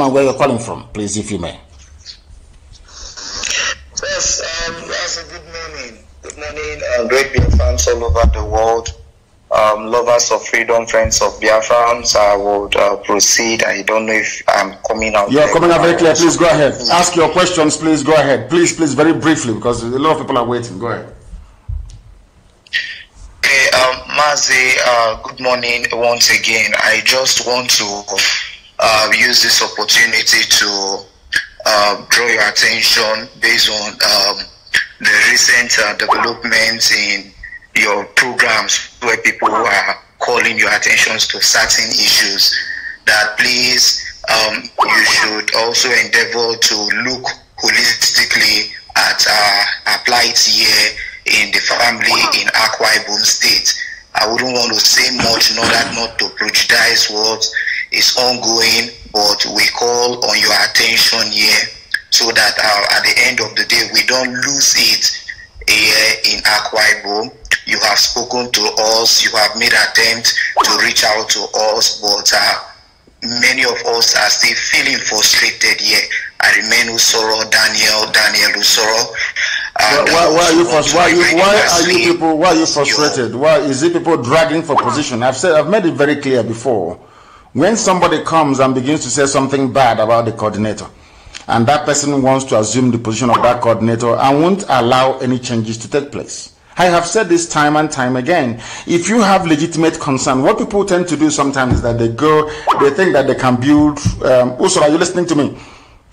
name and where you're calling from, please, if you may. Yes, um, yes, good morning. Good morning, uh, great Biafrans all over the world. Um, lovers of freedom, friends of Biafrans, I would uh, proceed. I don't know if I'm coming out. You're coming out very clear. Please go ahead. Ask your questions, please go ahead. Please, please, very briefly, because a lot of people are waiting. Go ahead. Okay, um, Mazi, uh, good morning once again. I just want to uh, use this opportunity to uh, draw your attention based on um, the recent uh, developments in your programs where people are calling your attentions to certain issues that please um, you should also endeavor to look holistically at uh, applied here in the family in Akwa Ibom State. I wouldn't want to say much in order not to prejudice what is ongoing, but we call on your attention here so that uh, at the end of the day we don't lose it here in Akwa Ibom. You have spoken to us, you have made attempt to reach out to us, but uh, many of us are still feeling frustrated here. I remain Usoro, Daniel, Daniel Usoro. Why, why, why, are you why, you, why are you people why are you frustrated? Why is it people dragging for position? I've said I've made it very clear before. When somebody comes and begins to say something bad about the coordinator, and that person wants to assume the position of that coordinator and won't allow any changes to take place. I have said this time and time again. If you have legitimate concern, what people tend to do sometimes is that they go, they think that they can build. Um, are you listening to me?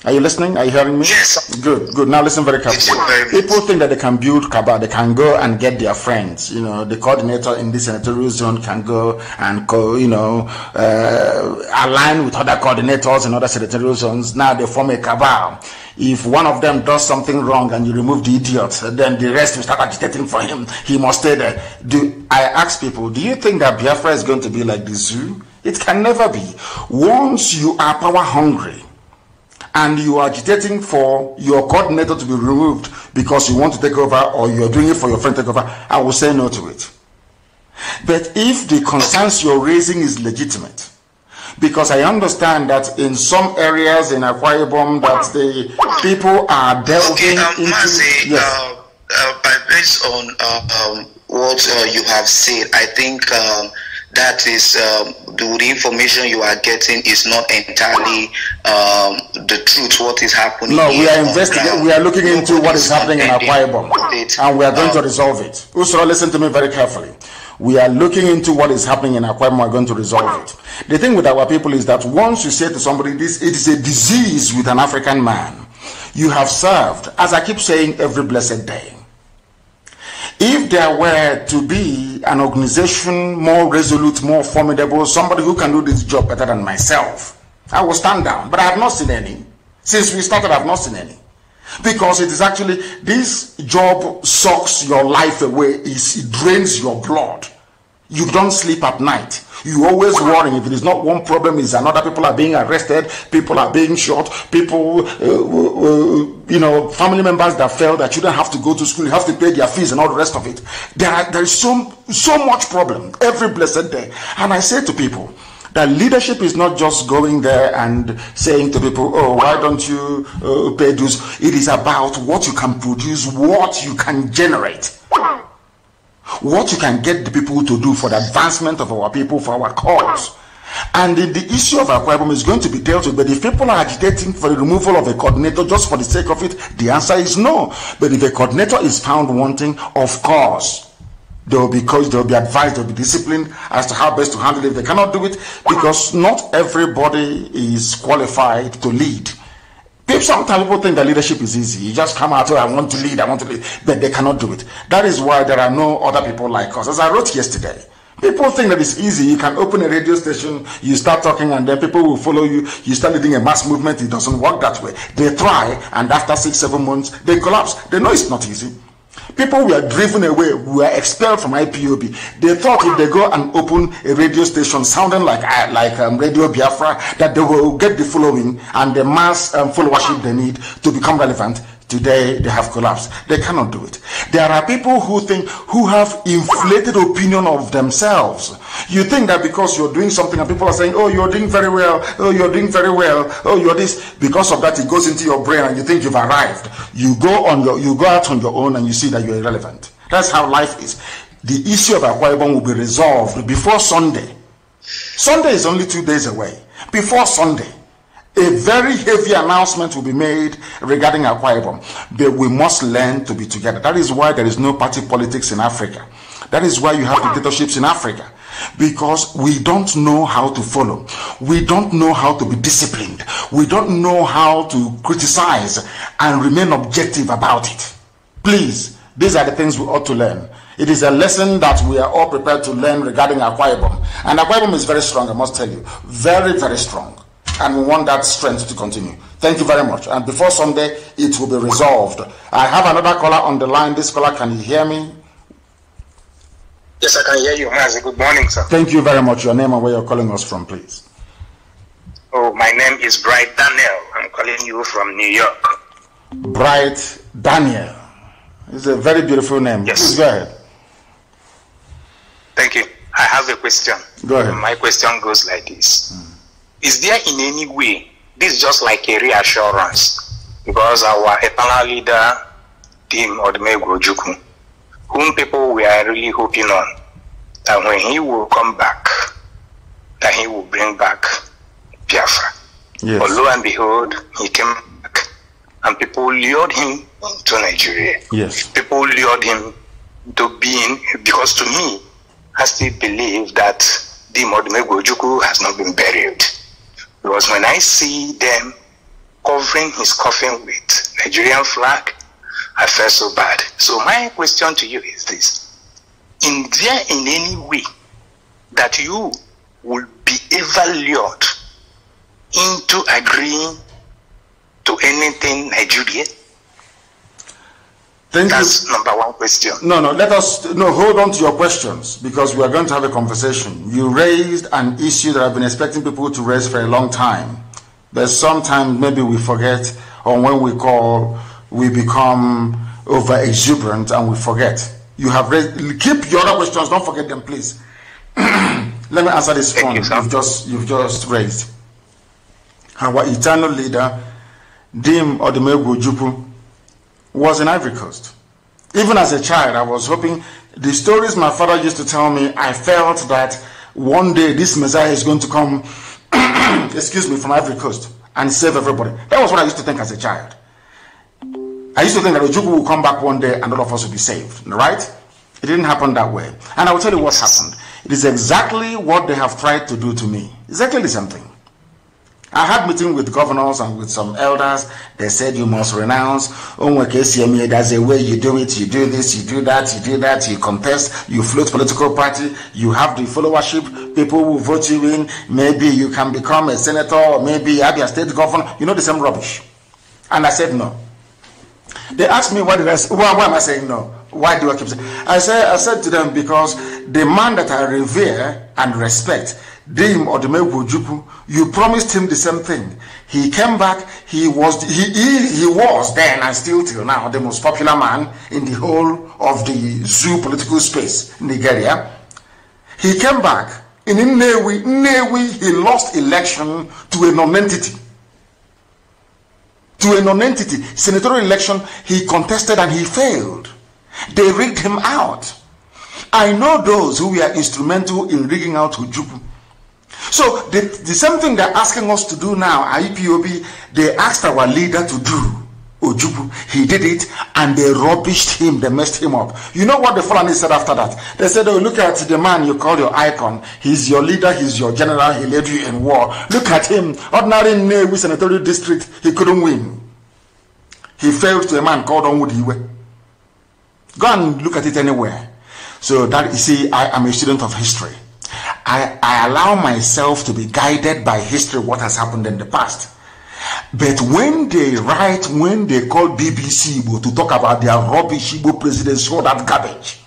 Are you listening? Are you hearing me? Yes. Good, good. Now listen very carefully. People think that they can build cabal. They can go and get their friends. You know, the coordinator in this senatorial zone can go and go, you know, uh, align with other coordinators in other senatorial zones. Now they form a cabal. If one of them does something wrong and you remove the idiot, then the rest will start agitating for him. He must stay there. Do I ask people, do you think that Biafra is going to be like the zoo? It can never be. Once you are power hungry, and you are agitating for your coordinator to be removed because you want to take over or you're doing it for your friend to take over, I will say no to it. But if the concerns you're raising is legitimate, because I understand that in some areas in Akwa Ibom that the people are delving Okay, um, into Mazi, yes. uh, uh, based on uh, um, what uh, you have said, I think um, that is um, the, the information you are getting is not entirely um, the truth. What is happening? No, we are investigating. We are looking into what is happening in Akwa Ibom, and we are going to Um, resolve it. Usoro, listen to me very carefully. We are looking into what is happening in Akwa Ibom. We are going to resolve it. The thing with our people is that once you say to somebody, "This it is a disease with an African man," you have served, as I keep saying, every blessed day. If there were to be an organization more resolute, more formidable, somebody who can do this job better than myself, I will stand down. But I have not seen any. Since we started, I have not seen any. Because it is actually, this job sucks your life away, it drains your blood. You don't sleep at night. You always worrying. If it is not one problem, is another. People are being arrested. People are being shot. People, uh, uh, you know, family members that fell that shouldn't have to go to school. You have to pay their fees and all the rest of it. There, are, there is so so much problem every blessed day. And I say to people that leadership is not just going there and saying to people, "Oh, why don't you uh, pay dues?" It is about what you can produce, what you can generate what you can get the people to do for the advancement of our people, for our cause. And the, the issue of Akwa Ibom is going to be dealt with. But if people are agitating for the removal of a coordinator just for the sake of it, the answer is no. But if a coordinator is found wanting, of course, they will be coached, they will be advised, they will be disciplined as to how best to handle it. They cannot do it because not everybody is qualified to lead. People, sometimes people think that leadership is easy. You just come out, oh, I want to lead, I want to lead, but they cannot do it. That is why there are no other people like us. As I wrote yesterday, people think that it's easy. You can open a radio station, you start talking, and then people will follow you. You start leading a mass movement. It doesn't work that way. They try, and after six, seven months, they collapse. They know it's not easy. People were driven away, were expelled from IPOB. They thought if they go and open a radio station sounding like uh, like um, Radio Biafra, that they will get the following and the mass um, followership they need to become relevant. Today they have collapsed. They cannot do it. There are people who think, who have inflated opinion of themselves. You think that because you're doing something and people are saying, oh, you're doing very well, oh, you're doing very well, oh, you're this, because of that it goes into your brain and you think you've arrived. You go on your, you go out on your own and you see that you're irrelevant. That's how life is. The issue of Akwa will be resolved before Sunday. Sunday is only two days away. Before Sunday a very heavy announcement will be made regarding Akwa Ibom. But we must learn to be together. That is why there is no party politics in Africa. That is why you have dictatorships in Africa. Because we don't know how to follow. We don't know how to be disciplined. We don't know how to criticize and remain objective about it. Please, these are the things we ought to learn. It is a lesson that we are all prepared to learn regarding Akwa Ibom. And Akwa Ibom is very strong, I must tell you. Very, very strong and we want that strength to continue. Thank you very much. And before Sunday, it will be resolved. I have another caller on the line. This caller, can you hear me? Yes, I can hear you, Mazi. Good morning, sir. Thank you very much. Your name and where you're calling us from, please. Oh, my name is Bright Daniel. I'm calling you from New York. Bright Daniel. It's a very beautiful name. Yes. Please go ahead. Thank you. I have a question. Go ahead. My question goes like this. Mm is there in any way this is just like a reassurance because our eternal leader Tim Odumegwu Ojukwu, whom people were really hoping on, that when he will come back, that he will bring back Biafra. Yes. But lo and behold, he came back, and people lured him to Nigeria. Yes. People lured him to being because to me, I still believe that Dim Odumegwu Ojukwu has not been buried. Because when I see them covering his coffin with Nigerian flag, I feel so bad. So my question to you is this. In there in any way that you will be ever lured into agreeing to anything Nigerian? Thank That's you. number one question. No, no, let us, no, hold on to your questions because we are going to have a conversation. You raised an issue that I've been expecting people to raise for a long time. But sometimes maybe we forget, or when we call, we become over exuberant and we forget. You have raised, keep your other questions, don't forget them, please. let me answer this Thank one you, you've, just, you've just raised. Our eternal leader, Dim Odumegwu Ojukwu, was in Ivory Coast. Even as a child, I was hoping the stories my father used to tell me, I felt that one day this Messiah is going to come, excuse me, from Ivory Coast and save everybody. That was what I used to think as a child. I used to think that Ojukwu will come back one day and all of us will be saved, right? It didn't happen that way. And I will tell you what happened. It is exactly what they have tried to do to me. Exactly the same thing. I had meeting with governors and with some elders. They said you must renounce. There's a way you do it. You do this, you do that, you do that. You contest. You float political party. You have the followership. People will vote you in. Maybe you can become a senator or maybe you have your state governor. You know the same rubbish. And I said no. They asked me why did I say, why, why am I saying no? Why do I keep saying? I said I said to them because the man that I revere and respect, Dim Odumegwu Ojukwu, you promised him the same thing. He came back. He was he, he was then and still till now the most popular man in the whole of the zoo political space, Nigeria. He came back in Nnewi. Nnewi, he lost election to a non-entity to a non-entity senatorial election he contested and he failed they rigged him out i know those who were instrumental in rigging out Ojukwu. So the, the same thing they're asking us to do now IPOB they asked our leader to do Ojukwu. He did it and they rubbished him, they messed him up. You know what the Fulani said after that? They said, Oh, look at the man you call your icon. He's your leader, he's your general, he led you in war. Look at him. Ordinary Nnewi senatorial district, he couldn't win. He failed to a man called Onwudiwe. Go and look at it anywhere. So that you see, I am a student of history. I, I allow myself to be guided by history, what has happened in the past. But when they write, when they call BBC Igbo to talk about their rubbish Igbo presidents, all that garbage,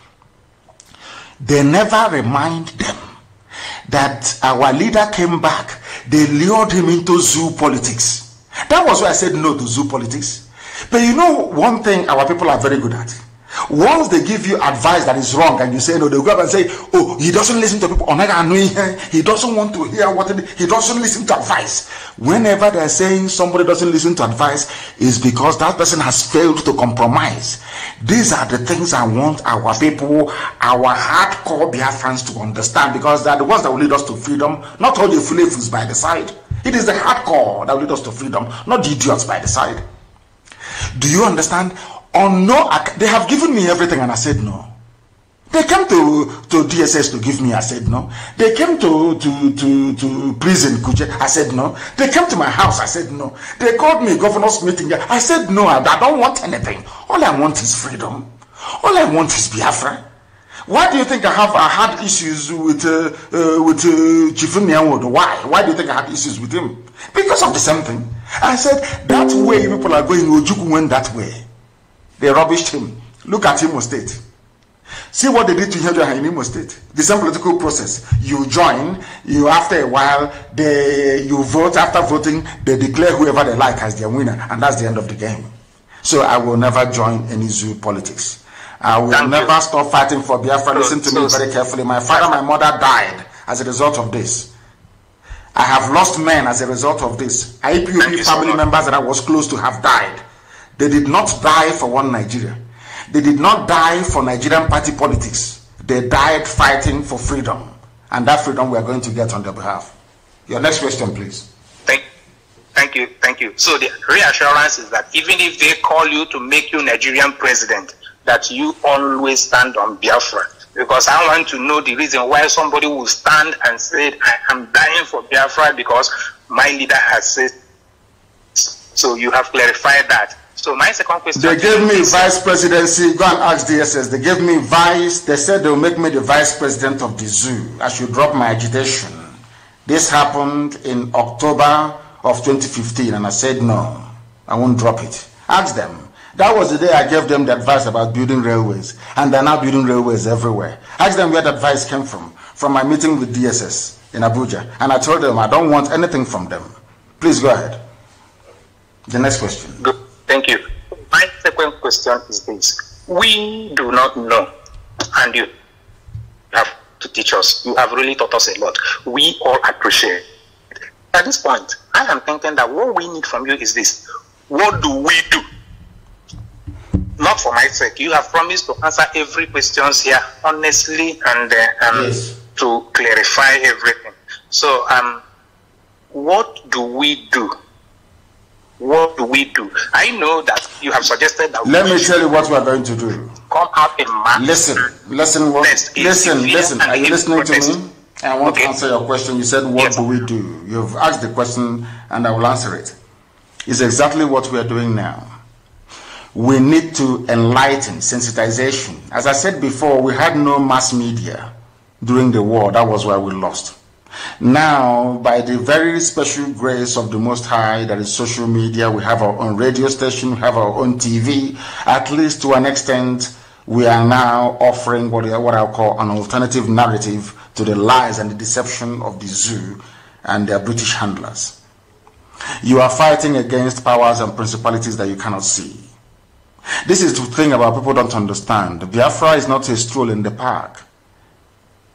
they never remind them that our leader came back. They lured him into zoo politics. That was why I said no to zoo politics. But you know one thing our people are very good at? Once they give you advice that is wrong and you say no, they'll go up and say, Oh, he doesn't listen to people. He doesn't want to hear what he doesn't listen to advice. Whenever they're saying somebody doesn't listen to advice, is because that person has failed to compromise. These are the things I want our people, our hardcore Biafrans to understand because they're the ones that will lead us to freedom, not all the flavors by the side. It is the hardcore that will lead us to freedom, not the idiots by the side. Do you understand? On no, they have given me everything, and I said no. They came to, to DSS to give me, I said no. They came to, to, to, to prison, Kuje, I said no. They came to my house, I said no. They called me governor's meeting, I said no, I don't want anything. All I want is freedom. All I want is Biafra. Why do you think I have I had issues with uh, uh, with uh, Chifu Why? Why do you think I had issues with him? Because of the same thing. I said that way people are going. Ojukwu went that way. They rubbished him. Look at Imo State. See what they did to him in Imo State. The same political process. You join, you after a while, they you vote. After voting, they declare whoever they like as their winner, and that's the end of the game. So I will never join any zoo politics. I will Thank never you. stop fighting for Biafra. Listen to me very carefully. My father, my mother died as a result of this. I have lost men as a result of this. IPOB family so members that I was close to have died. They did not die for one Nigeria. They did not die for Nigerian party politics. They died fighting for freedom. And that freedom we are going to get on their behalf. Your next question, please. Thank, thank you. Thank you. So the reassurance is that even if they call you to make you Nigerian president, that you always stand on Biafra. Because I want to know the reason why somebody will stand and say, I am dying for Biafra because my leader has said. So you have clarified that. So my second question. They gave me vice presidency. Go and ask DSS. They gave me vice. They said they'll make me the vice president of the zoo. I should drop my agitation. This happened in October of 2015, and I said no, I won't drop it. Ask them. That was the day I gave them the advice about building railways, and they're now building railways everywhere. Ask them where that advice came from, from my meeting with DSS in Abuja, and I told them I don't want anything from them. Please go ahead. The next question. Good. Thank you. My second question is this. We do not know, and you have to teach us. You have really taught us a lot. We all appreciate. At this point, I am thinking that what we need from you is this. What do we do? Not for my sake. You have promised to answer every questions here honestly and uh, um, yes. to clarify everything. So, um, what do we do what do we do? I know that you have suggested that. Let me tell you what we are going to do. Come out in mass. Listen, listen, what, listen, listen. Are you listening to me? I want okay. to answer your question. You said, What yes. do we do? You've asked the question, and I will answer it. It's exactly what we are doing now. We need to enlighten sensitization. As I said before, we had no mass media during the war. That was why we lost. Now, by the very special grace of the Most High, that is social media, we have our own radio station, we have our own TV. At least to an extent, we are now offering what, what I'll call an alternative narrative to the lies and the deception of the zoo and their British handlers. You are fighting against powers and principalities that you cannot see. This is the thing about people don't understand. Biafra is not a stroll in the park.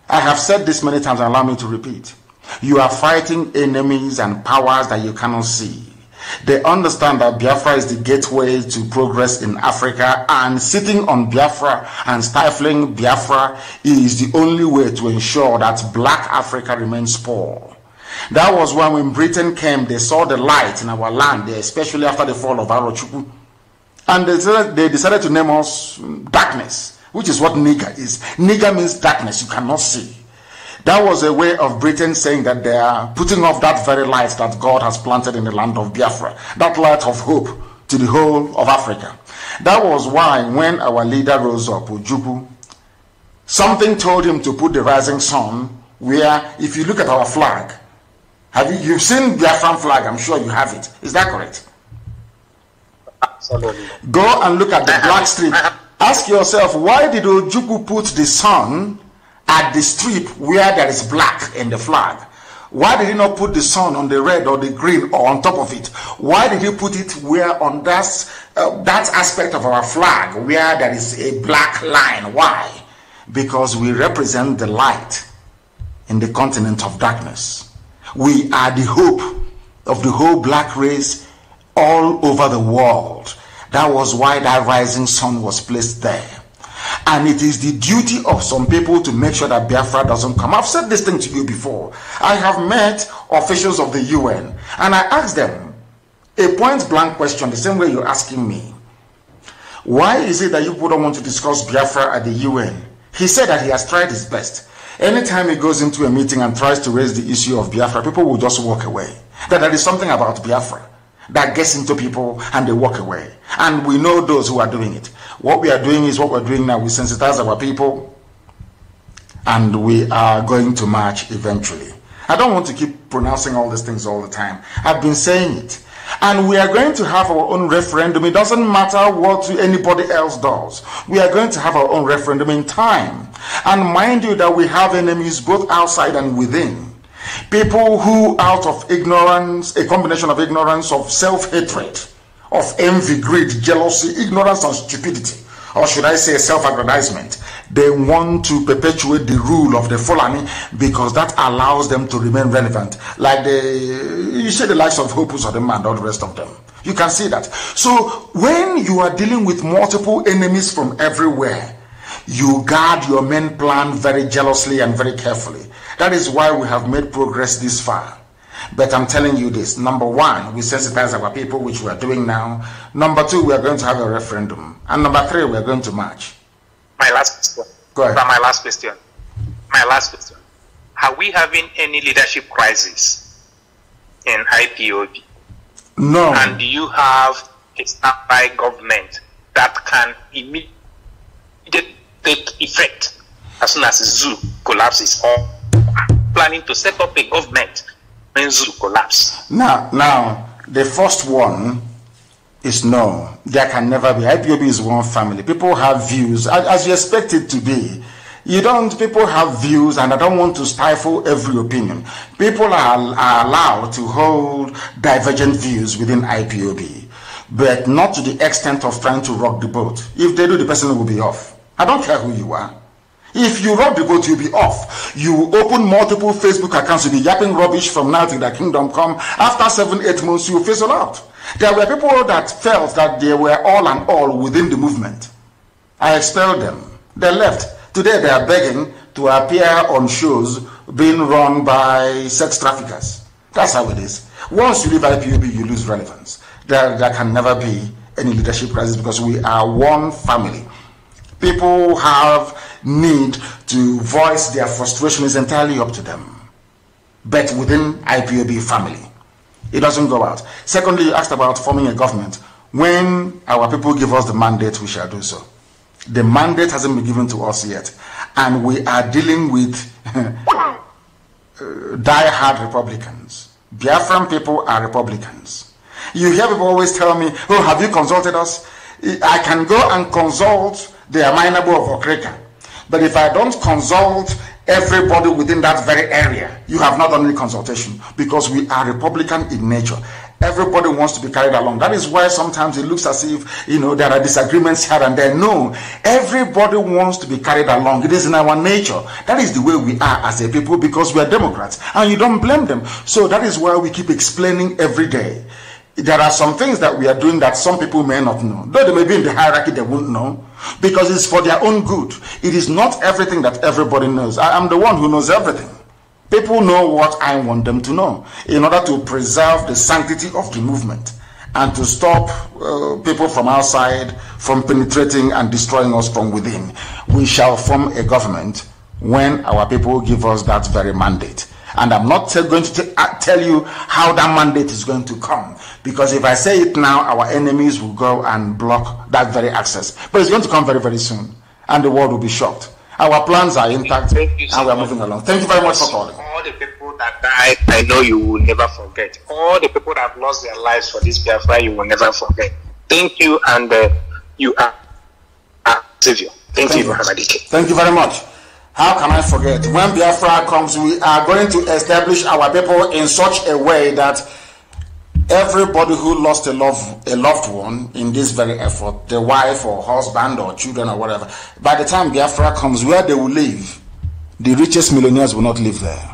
I have said this many times, allow me to repeat. You are fighting enemies and powers that you cannot see. They understand that Biafra is the gateway to progress in Africa, and sitting on Biafra and stifling Biafra is the only way to ensure that black Africa remains poor. That was when, when Britain came, they saw the light in our land, especially after the fall of Arochukwu. And they decided, they decided to name us darkness which is what nigger is. Nigger means darkness, you cannot see. That was a way of Britain saying that they are putting off that very light that God has planted in the land of Biafra, that light of hope to the whole of Africa. That was why when our leader rose up, Ojukwu, something told him to put the rising sun where, if you look at our flag, have you, you've seen Biafran flag, I'm sure you have it. Is that correct? Absolutely. Go and look at the black strip Ask yourself, why did Ojukwu put the sun at the strip where there is black in the flag? Why did he not put the sun on the red or the green or on top of it? Why did he put it where on that, uh, that aspect of our flag where there is a black line? Why? Because we represent the light in the continent of darkness. We are the hope of the whole black race all over the world. That was why that rising sun was placed there. And it is the duty of some people to make sure that Biafra doesn't come. I've said this thing to you before. I have met officials of the UN and I asked them a point blank question, the same way you're asking me. Why is it that you don't want to discuss Biafra at the UN? He said that he has tried his best. Anytime he goes into a meeting and tries to raise the issue of Biafra, people will just walk away. That there is something about Biafra that gets into people and they walk away. And we know those who are doing it. What we are doing is what we're doing now. We sensitize our people and we are going to march eventually. I don't want to keep pronouncing all these things all the time. I've been saying it. And we are going to have our own referendum. It doesn't matter what anybody else does. We are going to have our own referendum in time. And mind you that we have enemies both outside and within. People who, out of ignorance, a combination of ignorance, of self hatred, of envy, greed, jealousy, ignorance, and stupidity, or should I say self aggrandizement, they want to perpetuate the rule of the Fulani because that allows them to remain relevant. Like the, you see the likes of Hopus or the man, all the rest of them. You can see that. So when you are dealing with multiple enemies from everywhere, you guard your main plan very jealously and very carefully. That is why we have made progress this far. But I'm telling you this. Number one, we sensitize our people, which we are doing now. Number two, we are going to have a referendum. And number three, we are going to march. My last question. Go ahead. My last question. My last question. Are we having any leadership crisis in IPOB? No. And do you have a standby government that can immediately take effect as soon as zoo collapses or planning to set up a government when zoo collapse? Now, now, the first one is no. There can never be. IPOB is one family. People have views, as you expect it to be. You don't, people have views, and I don't want to stifle every opinion. People are, are allowed to hold divergent views within IPOB, but not to the extent of trying to rock the boat. If they do, the person will be off. I don't care who you are. If you rock the boat, you'll be off. You open multiple Facebook accounts, you'll be yapping rubbish from now till the kingdom come. After seven, eight months, you'll fizzle out. There were people that felt that they were all and all within the movement. I expelled them. They left. Today they are begging to appear on shows being run by sex traffickers. That's how it is. Once you leave IPOB, you lose relevance. There, there can never be any leadership crisis because we are one family. People have need to voice their frustration is entirely up to them. But within IPOB family, it doesn't go out. Secondly, you asked about forming a government. When our people give us the mandate, we shall do so. The mandate hasn't been given to us yet. And we are dealing with uh, die-hard Republicans. Biafran people are Republicans. You hear people always tell me, oh, have you consulted us? I can go and consult the Amainabo of Okreka. But if I don't consult everybody within that very area, you have not done any consultation because we are Republican in nature. Everybody wants to be carried along. That is why sometimes it looks as if, you know, there are disagreements here and there. No, everybody wants to be carried along. It is in our nature. That is the way we are as a people because we are Democrats and you don't blame them. So that is why we keep explaining every day. There are some things that we are doing that some people may not know. Though they may be in the hierarchy, they won't know because it's for their own good. It is not everything that everybody knows. I am the one who knows everything. People know what I want them to know in order to preserve the sanctity of the movement and to stop uh, people from outside from penetrating and destroying us from within. We shall form a government when our people give us that very mandate. And I'm not going to uh, tell you how that mandate is going to come. Because if I say it now, our enemies will go and block that very access. But it's going to come very, very soon. And the world will be shocked. Our plans are intact so and we are moving along. Thank you very much for calling. All the people that died, I know you will never forget. All the people that have lost their lives for this Biafra, you will never forget. Thank you, and uh, you are a savior. Thank, Thank you, Muhammad Thank you very much. How can I forget? When Biafra comes, we are going to establish our people in such a way that everybody who lost a love a loved one in this very effort, the wife or husband or children or whatever, by the time Biafra comes, where they will live, the richest millionaires will not live there.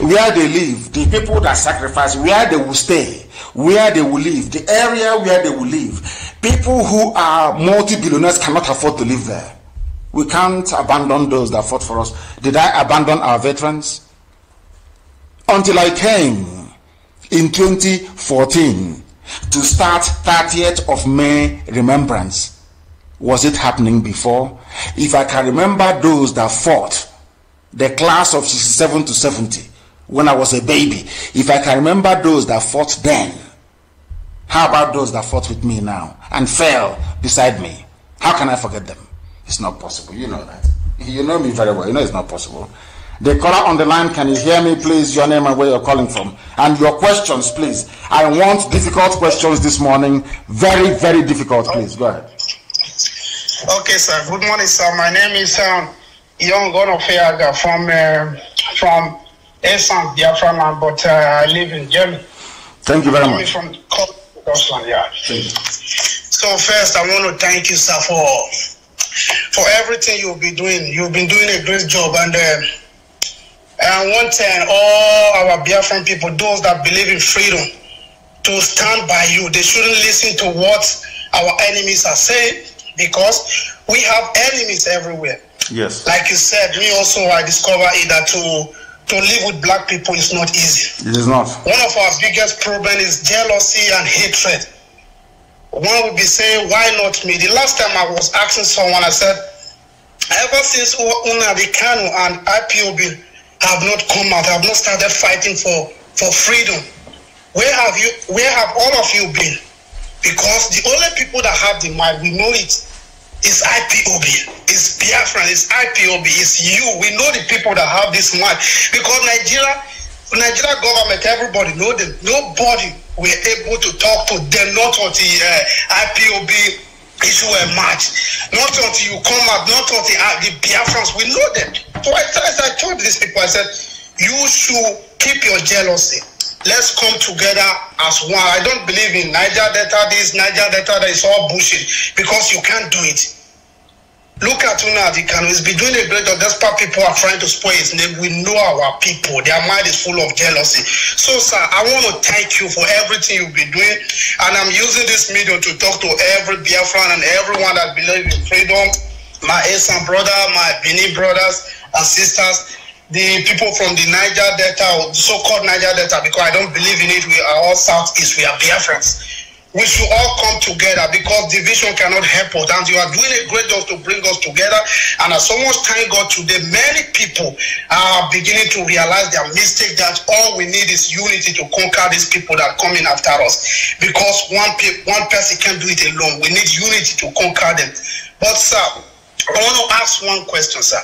Where they live, the people that sacrifice, where they will stay, where they will live, the area where they will live, people who are multi-billionaires cannot afford to live there. We can't abandon those that fought for us. Did I abandon our veterans? Until I came in 2014 to start 30th of May remembrance. Was it happening before? If I can remember those that fought, the class of 67 to 70, when I was a baby, if I can remember those that fought then, how about those that fought with me now and fell beside me? How can I forget them? It's not possible. You know that. You know me very well. You know it's not possible. The caller on the line, can you hear me, please? Your name and where you're calling from. And your questions, please. I want difficult questions this morning. Very, very difficult, please. Go ahead. Okay, sir. Good morning, sir. My name is um, Young Gonofeaga from uh, from Esan, Biafra land, but uh, I live in Germany. Thank you very much. From Scotland, yeah. So first, I want to thank you, sir, for for everything you've been doing. You've been doing a great job, and uh, I want uh, all our Biafran people, those that believe in freedom, to stand by you. They shouldn't listen to what our enemies are saying because we have enemies everywhere. Yes. Like you said, me also I discovered it that to to live with black people is not easy. It is not. One of our biggest problem is jealousy and hatred one would be saying, why not me? The last time I was asking someone, I said, ever since Unadi Kanu and IPOB have not come out, have not started fighting for, for freedom, where have you where have all of you been? Because the only people that have the mind, we know it, is IPOB, is Biafran, is IPOB, is you. We know the people that have this mind. Because Nigeria, Nigeria government, everybody know them. Nobody were able to talk to them, not until uh, IPOB issue a match, not until you come out, not until uh, the Biafrans, we know them. So I, as I told these people, I said, you should keep your jealousy. Let's come together as one. I don't believe in Niger Delta this, Niger Delta that is all bullshit because you can't do it. Look at Unadi Kanu. He's been doing a great job. Despite people are trying to spoil his name, we know our people. Their mind is full of jealousy. So, sir, I want to thank you for everything you've been doing. And I'm using this medium to talk to every Biafran and everyone that believes in freedom. My Esan brother, my Bini brothers and sisters, the people from the Niger Delta, so-called Niger Delta, because I don't believe in it. We are all Southeast. We are Biafrans we should all come together because division cannot help us. And you are doing a great job to bring us together. And as so much thank God today, many people are beginning to realize their mistake that all we need is unity to conquer these people that are coming after us. Because one, pe- one person can't do it alone. We need unity to conquer them. But, sir, I want to ask one question, sir.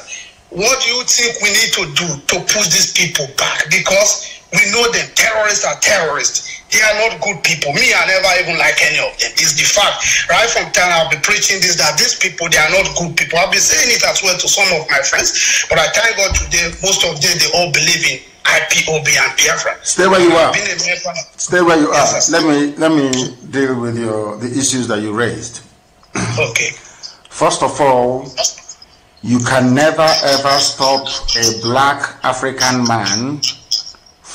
What do you think we need to do to push these people back? Because we know them. Terrorists are terrorists they are not good people. Me, I never even like any of them. It's the fact. Right from time I'll be preaching this that these people they are not good people. I'll be saying it as well to some of my friends. But I thank God today, most of them they all believe in IPOB and Biafra. Stay where you are. Stay where you are. Let me let me deal with your the issues that you raised. okay. First of all, you can never ever stop a black African man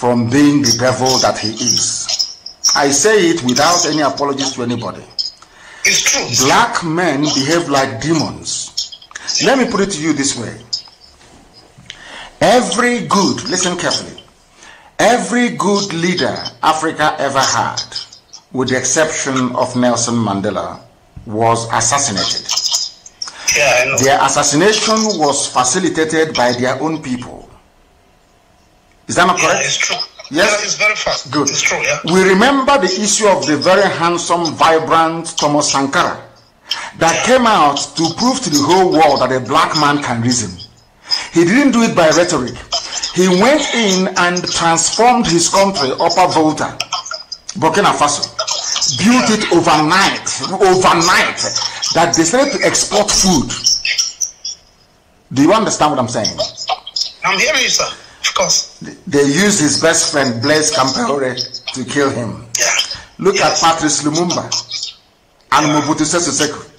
from being the devil that he is. I say it without any apologies to anybody. It's true. Black men behave like demons. Let me put it to you this way. Every good, listen carefully, every good leader Africa ever had, with the exception of Nelson Mandela, was assassinated. Yeah, their assassination was facilitated by their own people. Is that not correct? Yeah, it's true. Yes. Yeah, it's very fast. Good. It's true, yeah. We remember the issue of the very handsome, vibrant Thomas Sankara that yeah. came out to prove to the whole world that a black man can reason. He didn't do it by rhetoric. He went in and transformed his country, Upper Volta, Burkina Faso, built it overnight, overnight, that they started to export food Do you understand what I'm saying? I'm hearing you, sir. Of course. They used his best friend Blaise Compaore to kill him. Yeah. Look Yes. at Patrice Lumumba and Mobutu Sese Seko.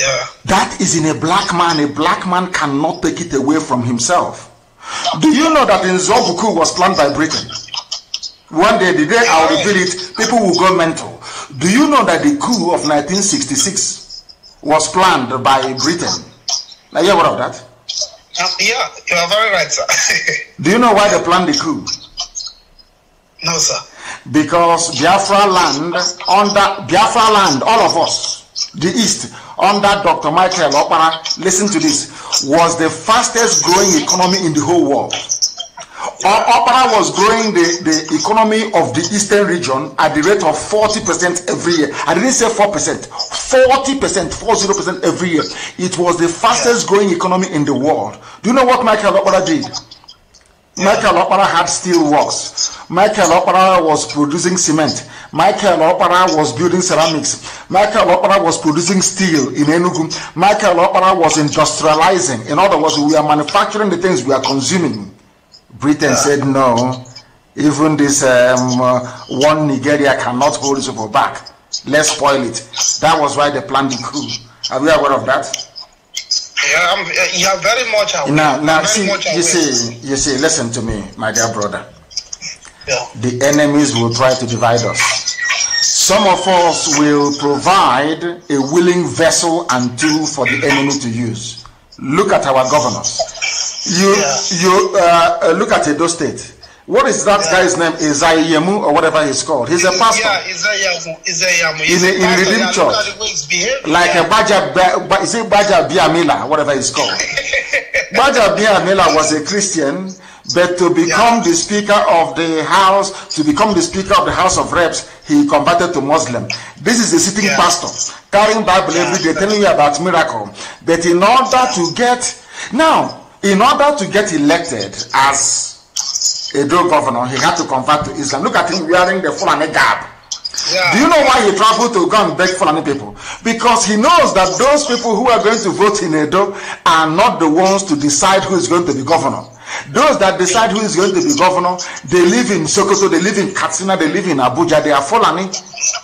Yeah. That is in a black man. A black man cannot take it away from himself. Do you know that in Zobuku was planned by Britain? One day, the day I'll reveal it, people will go mental. Do you know that the coup of 1966 was planned by Britain? Now, you aware of that? Um, yeah, you are very right, sir. Do you know why they planned the coup? no, sir. because Biafra land under Biafra land, all of us, the East, under Dr. Michael Opara, listen to this, was the fastest growing economy in the whole world. Opera was growing the, the economy of the eastern region at the rate of 40% every year. I didn't say 4%, 40%, 40% every year. It was the fastest growing economy in the world. Do you know what Michael Opera did? Michael Opera had steel works. Michael Opera was producing cement. Michael Opera was building ceramics. Michael Opera was producing steel in Enugu. Michael Opera was industrializing. In other words, we are manufacturing the things we are consuming. Britain said no. Even this um, uh, one Nigeria cannot hold people back. Let's spoil it. That was why they planned the coup. Are we aware of that? Yeah, I'm, you are very much aware. Now, now, Very see, much you see, you see. Listen to me, my dear brother. Yeah. the enemies will try to divide us. Some of us will provide a willing vessel and tool for the enemy to use. Look at our governors. You, Yeah. you uh, look at Edo State. What is that guy's name? Isaiah Yemu or whatever he's called. He's a pastor. Yeah, Isaiah, Isaiah, In a- in Redeemed yeah, Church. He's like yeah. a Baja, Ba- is it Baja Biamila, whatever it's called. Baja Biamila was a Christian, but to become the Speaker of the House, to become the Speaker of the House of Reps, he converted to Muslim. This is a sitting Yeah. pastor, carrying Bible every day, telling you about miracle. But in order to get, now, in order to get elected as Edo governor, he had to convert to Islam. Look at him wearing the Fulani garb. Yeah. Do you know why he traveled to go and beg Fulani people? Because he knows that those people who are going to vote in Edo are not the ones to decide who is going to be governor. Those that decide who is going to be governor, they live in Sokoto, they live in Katsina, they live in Abuja, they are Fulani.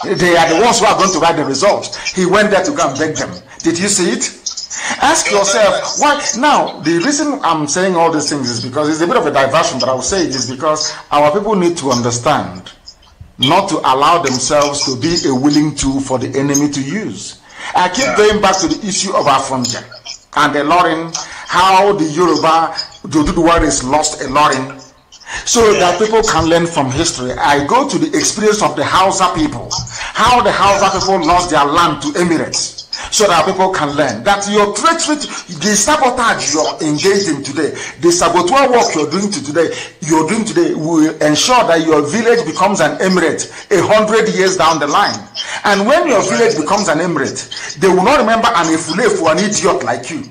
They are the ones who are going to write the results. He went there to go and beg them. Did you see it? Ask yourself why. Now, the reason I'm saying all these things is because it's a bit of a diversion, but I will say it is because our people need to understand not to allow themselves to be a willing tool for the enemy to use. I keep going back to the issue of Afonja and the Lorin, how the Yoruba, the Oduduwa is lost a Lorin, so that people can learn from history. I go to the experience of the Hausa people, how the Hausa people lost their land to Emirates. So that people can learn that your treachery, the sabotage you're engaged in today, the saboteur work you're doing to today, you're doing today will ensure that your village becomes an emirate a hundred years down the line. And when your village becomes an emirate, they will not remember an efule for an idiot like you.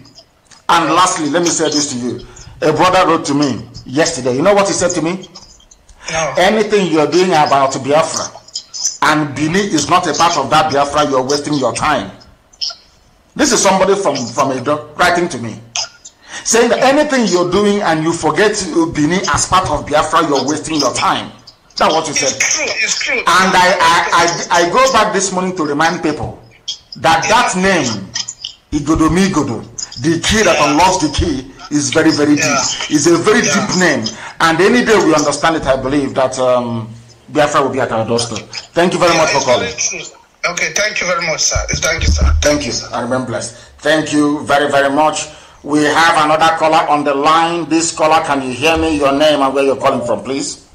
And lastly, let me say this to you. A brother wrote to me yesterday. You know what he said to me? No. Anything you're doing about Biafra and Bini is not a part of that Biafra, you're wasting your time. This is somebody from, from Edo writing to me. Saying that anything you're doing and you forget Bini as part of Biafra, you're wasting your time. That's what you It's said. true. It's true. And I, I, I, I go back this morning to remind people that that name, Igodomigodo, the key that unlocks the key, is very, very deep. Yeah. It's a very Yeah. deep name. And any day we understand it, I believe that um, Biafra will be at our doorstep. Thank you very Yeah, much for calling. Very true. Okay, thank you very much, sir. Thank you, sir. Thank you. Sir. I remain blessed. Thank you very, very much. We have another caller on the line. This caller, can you hear me? Your name and where you're calling from, please.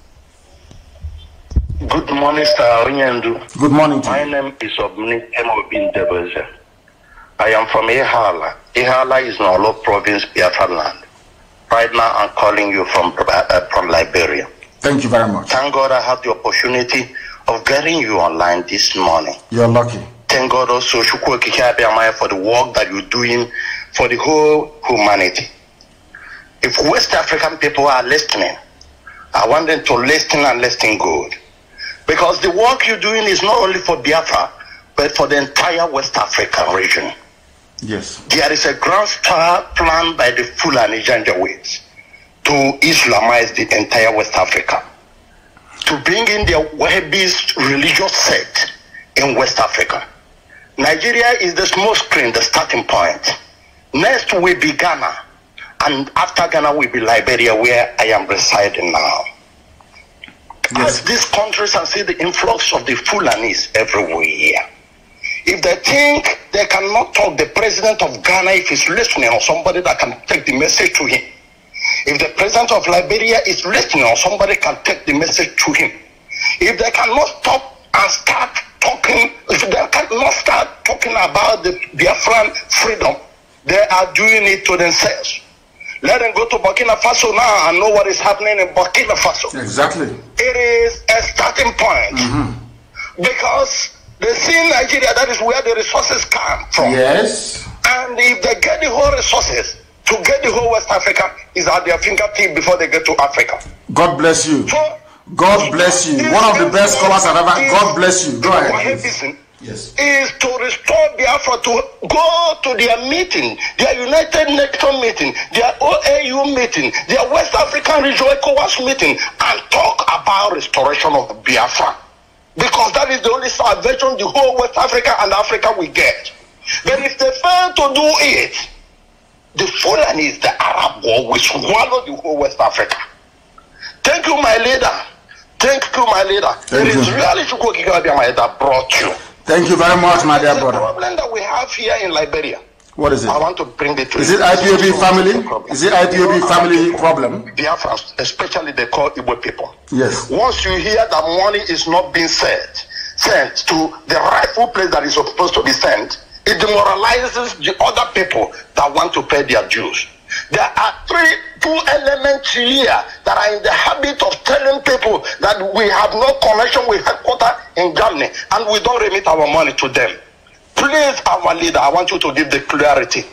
Good morning, Sir Onyendu. Good morning to My you. name is Obni Emobin Debeze. I am from Ihala. Ihala is Nolo province, Biafra land. Right now, I'm calling you from uh, from Liberia. Thank you very much. Thank God I had the opportunity of getting you online this morning. You're lucky. Thank God also Chukwu Okike Abiamaya, for the work that you're doing for the whole humanity. If West African people are listening, I want them to listen and listen good. Because the work you're doing is not only for Biafra, but for the entire West African region. Yes. There is a grand star plan by the Fulani Janjaweeds to Islamize the entire West Africa, to bring in the Wahhabist religious sect in West Africa. Nigeria is the small screen, the starting point. Next will be Ghana, and after Ghana will be Liberia, where I am residing now. Yes. As these countries and see the influx of the Fulanis everywhere. If they think they cannot talk, the president of Ghana, if he's listening, or somebody that can take the message to him. If the president of Liberia is listening, or somebody can take the message to him. If they cannot stop and start talking, if they cannot start talking about the Biafran freedom, they are doing it to themselves. Let them go to Burkina Faso now and know what is happening in Burkina Faso Exactly. it is a starting point mm-hmm. because they see Nigeria, that is where the resources come from. Yes. And if they get the whole resources to get the whole West Africa is at their fingertip before they get to Africa. God bless you. So God bless you. One of the best scholars I've ever. God bless you. Go ahead. Yes. is to restore Biafra to go to their meeting, their United Nations meeting, their OAU meeting, their West African Regional ECOWAS meeting, and talk about restoration of Biafra. Because that is the only salvation the whole West Africa and Africa will get. But if they fail to do it, the Fulanis, the Arab war, will swallow the whole West Africa. Thank you, my leader. Thank you, my leader. Thank it is you. really Chukwu Okike that brought you. Thank you very much, my dear The brother. problem that we have here in Liberia, What is it? I want to bring it to Is it IPOB family? Is it IPOB family problem? Biafrans, especially the call Igbo people. Yes. Once you hear that money is not being sent, sent to the rightful place that is supposed to be sent, it demoralizes the other people that want to pay their dues. There are three, two elements here that are in the habit of telling people that we have no connection with headquarters in Germany and we don't remit our money to them. Please, our leader, I want you to give the clarity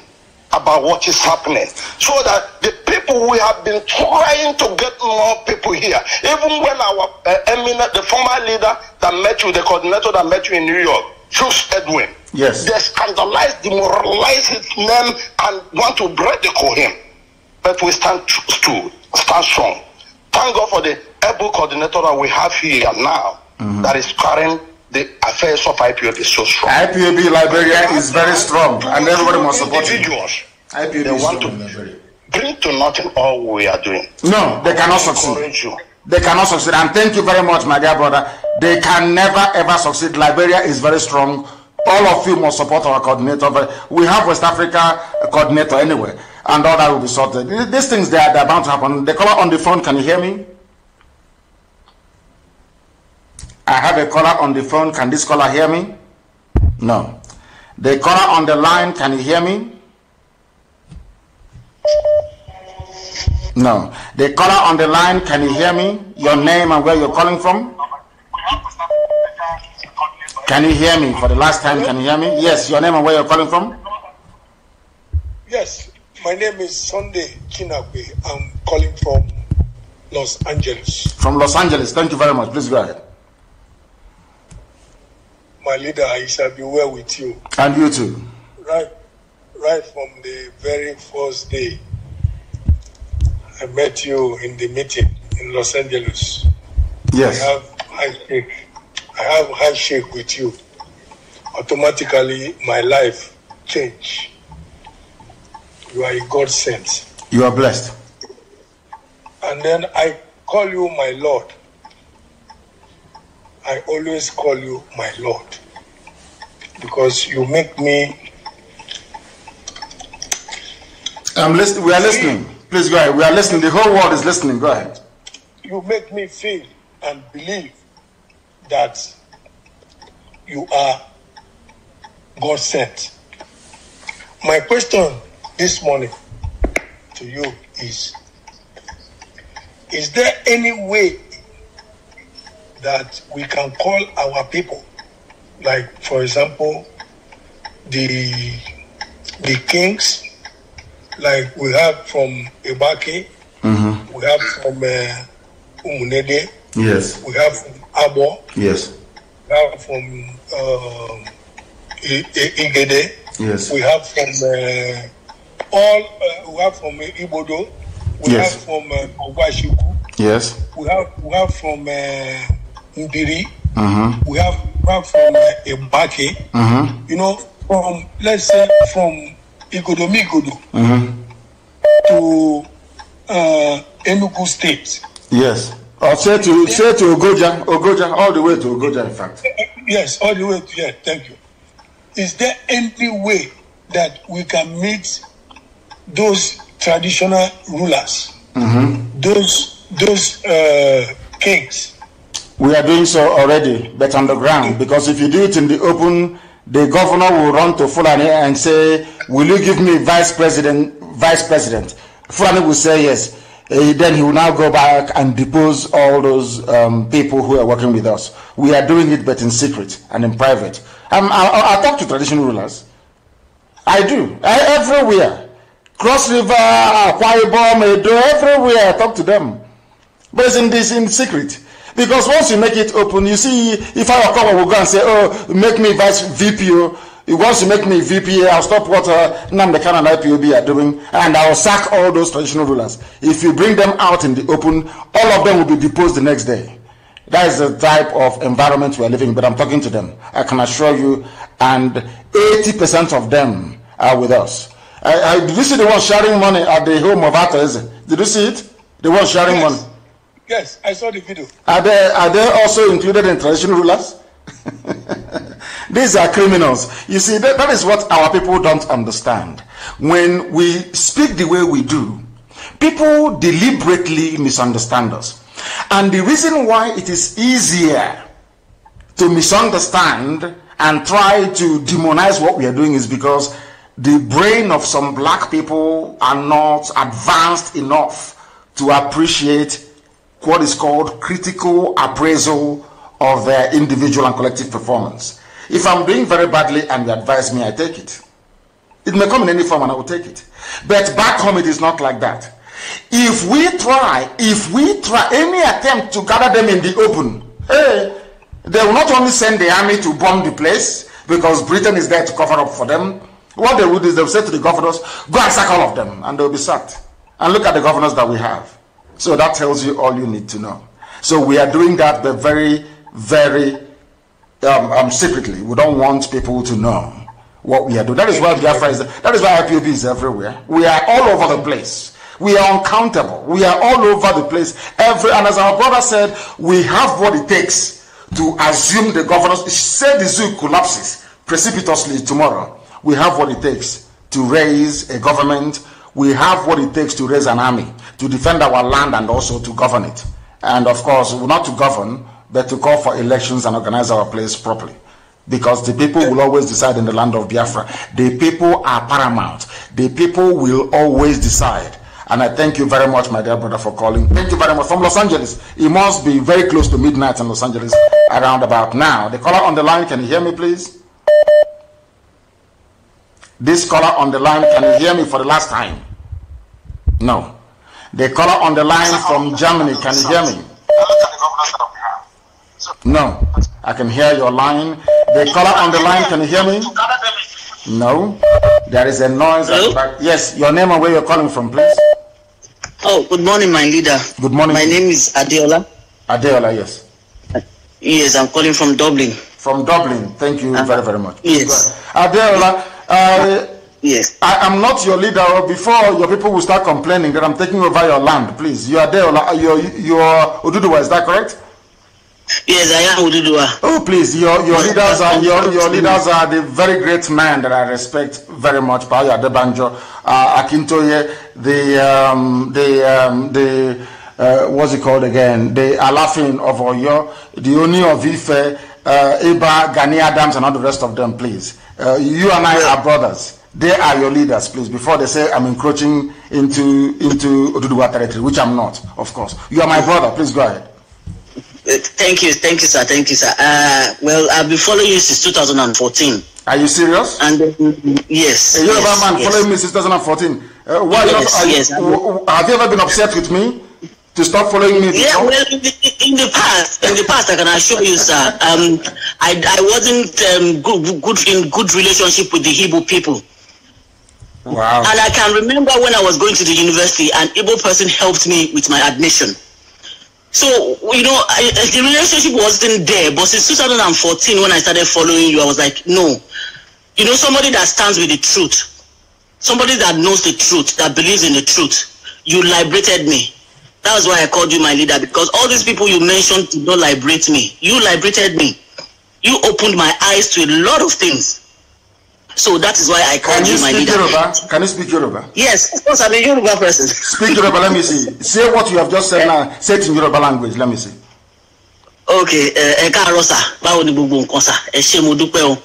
about what is happening so that the people we have been trying to get more people here even when our uh, eminent the former leader that met you the coordinator that met you in new york Bruce edwin Yes. they scandalize demoralize his name and want to ridicule him but we stand true stand strong thank god for the able coordinator that we have here now mm-hmm. that is carrying the affairs of ipob so strong IPOB Liberia is very strong, and everybody must support you. individuals IPOB They is want to- bring to nothing all we are doing. No, they cannot succeed. You. They cannot succeed. And thank you very much, my dear brother. They can never ever succeed. Liberia is very strong. All of you must support our coordinator. We have West Africa coordinator anyway, and all that will be sorted. These things they are bound to happen. The caller on the phone, can you hear me? I have a caller on the phone. Can this caller hear me? No. The caller on the line, can you hear me? No. The caller on the line, can you hear me? Your name and where you're calling from? Can you hear me? For the last time, can you hear me? Yes, your name and where you're calling from? Yes, my name is Sunday Chinagwe. I'm calling from Los Angeles. From Los Angeles. Thank you very much. Please go ahead. My leader, I shall be well with you. And you too. Right, right from the very first day I met you in the meeting in Los Angeles. I Yes. have handshake. I have handshake with you. Automatically, my life changed. You are a God sent. You are blessed. and then I call you my Lord. I always call you my Lord because you make me I'm listening. We are listening. Please go ahead. We are listening. The whole world is listening. Go ahead. you make me feel and believe that you are God sent. My question this morning to you is Is there any way that we can call our people, like, for example, the, the kings, like we have from Ibaki, we have from uh, Umunede, Yes. we have Abo, Yes. we have from um, Igede. Yes. We have from uh, all, uh, we have from Ibodo. We Yes. have from uh, Ogwashiku. Yes. We have, we have from uh, Mbiri. Mm-hmm. We have, we have from uh, Ibaki. Mm-hmm. You know, from, let's say, from Igodo Migodo Mm-hmm. to uh, Enugu State. Yes. Or say to say to Ogoja, Ogoja, all the way to Ogoja, in fact. Yes, all the way to here. Thank you. Is there any way that we can meet those traditional rulers, those those uh, kings? We are doing so already, but on the ground. Because if you do it in the open, the governor will run to Fulani and say, "Will you give me vice president?" Vice president. Fulani will say yes. Eh, then he will now go back and depose all those um, people who are working with us. We are doing it, but in secret and in private. Um, I, I, talk to traditional rulers. I do. I, everywhere. Cross River, Akwa Ibom, Edo, everywhere I talk to them. But it's in this in secret. Because once you make it open, you see, if I come, I will go and say, oh, make me vice VP. Oh. Once you make me VP, I'll stop what uh, Namdekan and IPOB are doing, and I'll sack all those traditional rulers. If you bring them out in the open, all of them will be deposed the next day. That is the type of environment we are living, but I'm talking to them. I can assure you, and 80% of them are with us. I, I, did you see the one sharing money at the home of Atta? Did you see it? The one sharing Yes. money. Yes, I saw the video. Are they, are they also included in traditional rulers? These are criminals. You see, that, that is what our people don't understand. When we speak the way we do, people deliberately misunderstand us. And the reason why it is easier to misunderstand and try to demonize what we are doing is because the brain of some black people are not advanced enough to appreciate what is called critical appraisal of their individual and collective performance. If I'm doing very badly and you advise me, I take it. It may come in any form and I will take it. But back home, it is not like that. If we try, if we try any attempt to gather them in the open, hey, they will not only send the army to bomb the place because Britain is there to cover up for them. What they will do is they will say to the governors, go and sack all of them, and they will be sacked. And look at the governors that we have. So that tells you all you need to know. So we are doing that, but very, very um, um, secretly. We don't want people to know what we are doing. That is why Biafra is. That is why IPOB is everywhere. We are all over the place. We are uncountable. We are all over the place. Every and as our brother said, we have what it takes to assume the governors. Say the zoo collapses precipitously tomorrow. We have what it takes to raise a government. We have what it takes to raise an army to defend our land and also to govern it. And of course, not to govern, but to call for elections and organize our place properly. Because the people will always decide in the land of Biafra. The people are paramount. The people will always decide. And I thank you very much, my dear brother, for calling. Thank you very much. From Los Angeles, it must be very close to midnight in Los Angeles around about now. The caller on the line, can you hear me, please? This caller on the line, can you hear me for the last time? No. The caller on the line from Germany, can you hear me? No. I can hear your line. The caller on the line, can you hear me? No. There is a noise at the Hello? back. Yes, your name and where you're calling from, please. Oh, good morning, my leader. Good morning. My name is Adeola. Adeola, yes. Yes, I'm calling from Dublin. From Dublin. Thank you very, very much. Yes. Adeola, uh, Yes. I am not your leader. oh, Before your people will start complaining that I'm taking over your land, please. You are Adeola. You're, you're Oduduwa, is that correct? Yes, I am Oduduwa. Oh, please, your, your leaders are your, your leaders are the very great man that I respect very much. Paolo Adebanjo, uh, Akintoye, the um, the um, the uh, what's it called again? The Alafin of Oyo, the Oni of Ife, uh, Iba, Gani Adams, and all the rest of them. Please, uh, you and I are brothers. They are your leaders, please. Before they say I'm encroaching into into Oduduwa territory, which I'm not, of course. You are my brother. Please go ahead. Uh, thank you, thank you, sir, thank you, sir. Uh, well, I've been following you since 2014. Are you serious? And um, yes. A Yoruba yes, man yes. following me since 2014. Uh, why Yes, not, you- yes, w- have you ever been upset with me? to stop following me? Yeah, well, in the, in the past, in the past, I can assure you, sir, um, I, I wasn't um, good, good in good relationship with the Igbo people. Wow. And I can remember when I was going to the university, an Igbo person helped me with my admission. So, you know, I, the relationship wasn't there. But since 2014, when I started following you, I was like, no. You know, somebody that stands with the truth, somebody that knows the truth, that believes in the truth, you liberated me. That was why I called you my leader because all these people you mentioned did not liberate me. You liberated me. You opened my eyes to a lot of things. So that is why I called Can you you, my leader. Yoruba? Can you speak Yoruba? Yes, of course, I'm a Yoruba person. Speak Yoruba, let me see. Say what you have just said now. Say it in Yoruba language, let me see. ok ẹ ẹ káàárọ̀ sà báwo ni gbogbo nǹkan sà ẹ ṣé mo dúpẹ́ o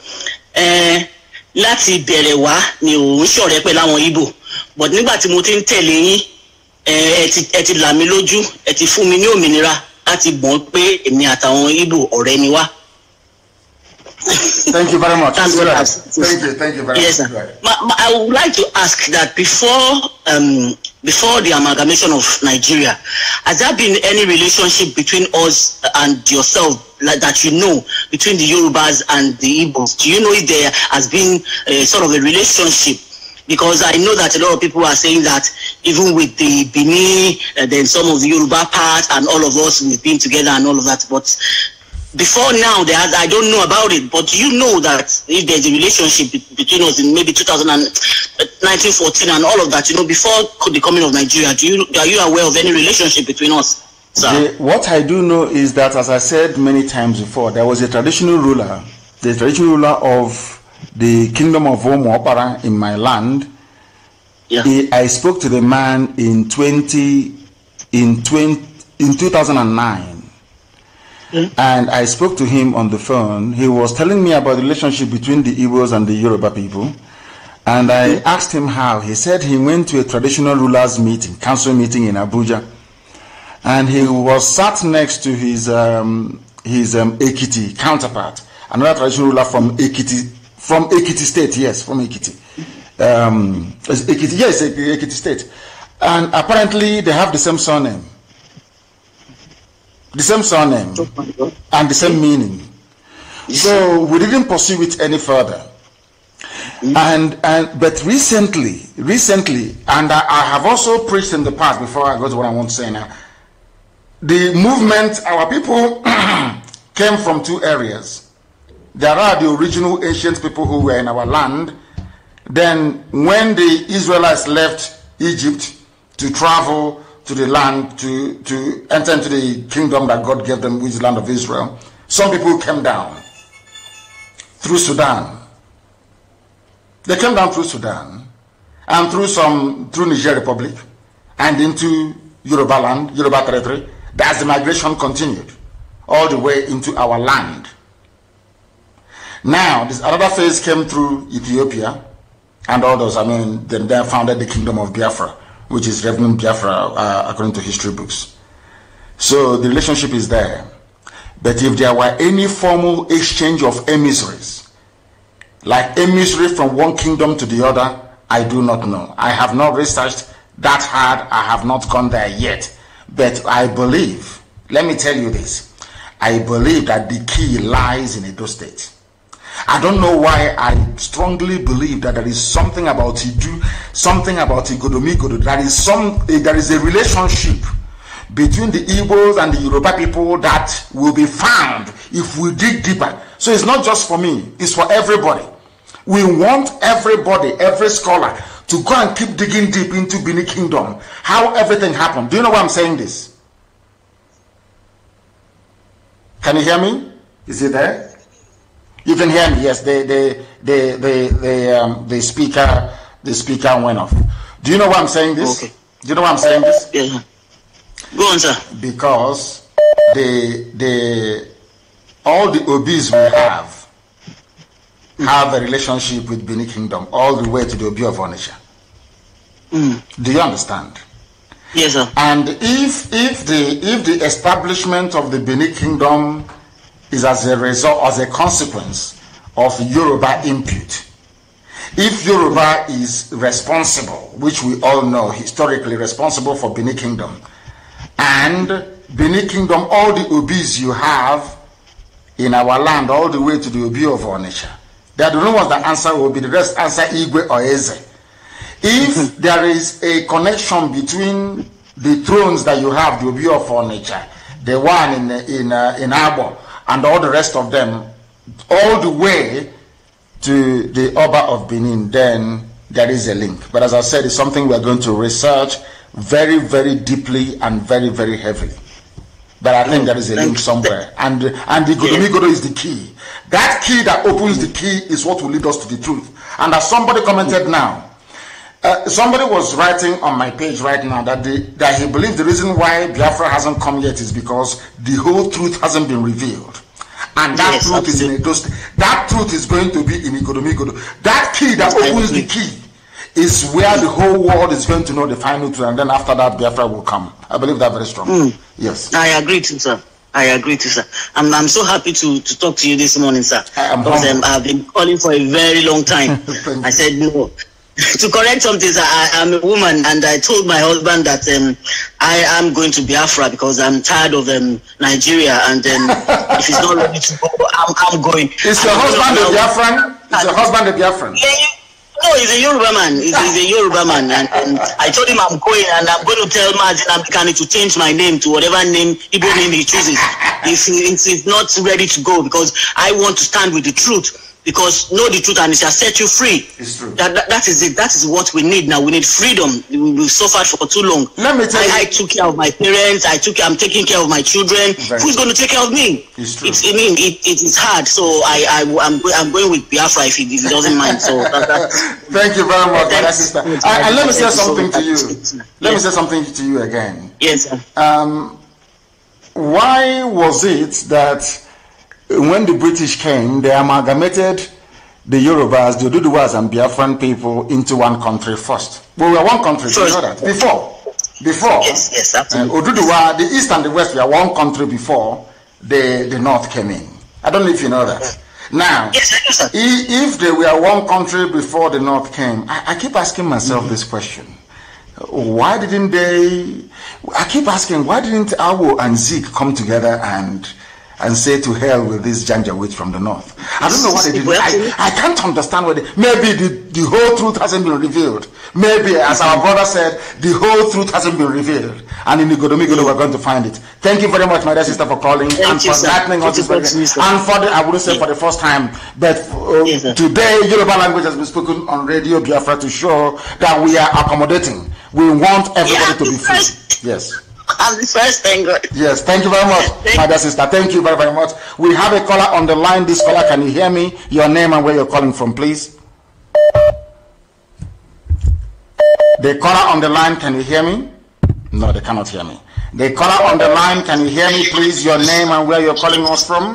láti bẹ̀rẹ̀ wá ni ò ń ṣọ̀rẹ́ pẹ̀lú àwọn Ìgbò but nígbà tí mo ti ń tẹ̀lé yín ẹ ti là mí lójú ẹ ti fún mi ní òmìnira láti gbọ́n pé èmi àtàwọn Ìgbò ọ̀rẹ́ ni wá. Thank you very much. That's Go what ahead. I've- Thank you, thank you very Yes, much. sir. Go ahead. Ma, ma, I would like to ask that before um, before the amalgamation of Nigeria, has there been any relationship between us and yourself like, that you know between the Yorubas and the Igbos? Do you know if there has been a sort of a relationship? Because I know that a lot of people are saying that even with the Bini, uh, then some of the Yoruba part, and all of us we've been together and all of that. But before now there has, I don't know about it, but you know that if there's a relationship between us in maybe 2000 and, uh, 1914 and all of that, you know, before the coming of Nigeria, do you are you aware of any relationship between us, sir? The- what I do know is that, as I said many times before, there was a traditional ruler, the traditional ruler of the kingdom of Omo Opara in my land. yeah. He- I spoke to the man in 20, in 20, in 2009. And I spoke to him on the phone. He was telling me about the relationship between the Igbos and the Yoruba people. And I asked him how. He said he went to a traditional rulers meeting, council meeting in Abuja. And he was sat next to his, um, his um, Ekiti counterpart, another traditional ruler from Ekiti, from Ekiti state, yes, from Ekiti. Um, Ekiti, yes, Ekiti state. And apparently they have the same surname. The same surname and the same meaning. So we didn't pursue it any further. And and but recently, recently, and I, I have also preached in the past before I go to what I want to say now. The movement, our people came from two areas. There are the original ancient people who were in our land. Then, when the Israelites left Egypt to travel to the land to, to enter into the kingdom that God gave them, which is the land of Israel, some people came down through Sudan. They came down through Sudan and through some through Niger Republic and into Yoruba land, Yoruba territory. As the migration continued all the way into our land. Now, this another phase came through Ethiopia and others. I mean, then they founded the kingdom of Biafra, which is Reverend Biafra uh, according to history books. So the relationship is there. But if there were any formal exchange of emissaries, like emissary from one kingdom to the other, I do not know. I have not researched that hard. I have not gone there yet. But I believe, let me tell you this, I believe that the key lies in Edo State. I don't know why I strongly believe that there is something about Idu, something about Igodomigodo, there is some, eh, there is a relationship between the Igbos and the Yoruba people that will be found if we dig deeper. So it's not just for me, it's for everybody. We want everybody, every scholar, to go and keep digging deep into Bini Kingdom, how everything happened. Do you know why I'm saying this? Can you hear me? Is it there? You can hear me. Yes, the the the the the, um, the speaker the speaker went off. Do you know why I'm saying this? Okay. Do you know why I'm saying this? Yeah. Go on, sir. Because the the all the obis we have have a relationship with Bini Kingdom all the way to the Obi of Onitsha. Do you understand? Yes, sir. And if if the if the establishment of the Benin Kingdom is as a result as a consequence of Yoruba input, if Yoruba is responsible, which we all know historically responsible for Benin Kingdom, and Benin Kingdom, all the Obis you have in our land, all the way to the Obi of Onitsha. They are the only ones that answer Obi, the rest answer Igwe or Eze. If there is a connection between the thrones that you have, the Obi of Onitsha, the one in in uh, in Abo, and all the rest of them, all the way to the Oba of Benin, then there is a link. But as I said, it's something we are going to research very, very deeply and very, very heavily. But I think there is a link somewhere. And and the Godomigodo is the key. That key that opens the key is what will lead us to the truth. And as somebody commented now, uh, somebody was writing on my page right now that that he believes the reason why Biafra hasn't come yet is because the whole truth hasn't been revealed. And that Yes, truth is in State. That truth is going to be in Igodomigodo. That key that opens the key is where the whole world is going to know the final truth, and then after that, Biafra will come. I believe that very strong. Hmm. Yes. I agree to sir. I agree to sir. I'm I'm so happy to to talk to you this morning, sir. I am because um, I've been calling for a very long time. I said no. to correct something, I, I'm a woman, and I told my husband that um, I am going to Biafra because I'm tired of um, Nigeria, and um, if he's not ready to go, I'm, I'm going. Is your husband a Biafran? Is your husband a Biafran? Yeah, No, he's a Yoruba man. He's, he's a Yoruba man. And, and I told him I'm going and I'm going to tell Mazi Nnamdi Kanu to change my name to whatever name, Igbo name he chooses. If, he, if he's not ready to go, because I want to stand with the truth. Because know the truth and it shall set you free. It's true. That, that, that is it. That is what we need now. We need freedom. We, we've suffered for too long. Let me tell I, you- I took care of my parents. I took. I'm taking care of my children. Very Who's going to take care of me? It's true. It's, I mean, it, it is hard. So I, I, I'm, I'm going with Biafra if he, doesn't mind. So that, Thank you very much, my sister. And, and let me say Thank you so something to you. Let me say something to you again. yes, sir. Um, why was it that when the British came, they amalgamated the Yorubas, the Oduduwas, and Biafran people into one country first? We were one country, do you know that? Before. Before. Yes, yes, Uh, absolutely. Oduduwa, the East and the West were one country before the, the North came in. I don't know if you know that. Now, Yes, if they were one country before the North came, I, I keep asking myself this question. Why didn't they? I keep asking, why didn't Awo and Zeke come together and and say to hell with this Janjaweed from the north? I don't know what they did. I, I can't understand what they, maybe the, the whole truth hasn't been revealed. Maybe, as our brother said, the whole truth hasn't been revealed. And in the Godomigodo, we're going to find it. Thank you very much, my dear sister, for calling Thank and you, for sir. lightening us. And for the, I wouldn't say for the first time, but uh, Yes, today Yoruba language has been spoken on Radio Biafra to show that we are accommodating. We want everybody Yeah, to be free. Yes. I'm first, thank God. Yes, thank you very much, Thank sister. Thank you very, very much. We have a caller on the line. This caller, can you hear me? Your name and where you're calling from, please. The caller on the line, can you hear me? No, they cannot hear me. The caller on the line, can you hear me, please? Your name and where you're calling us from?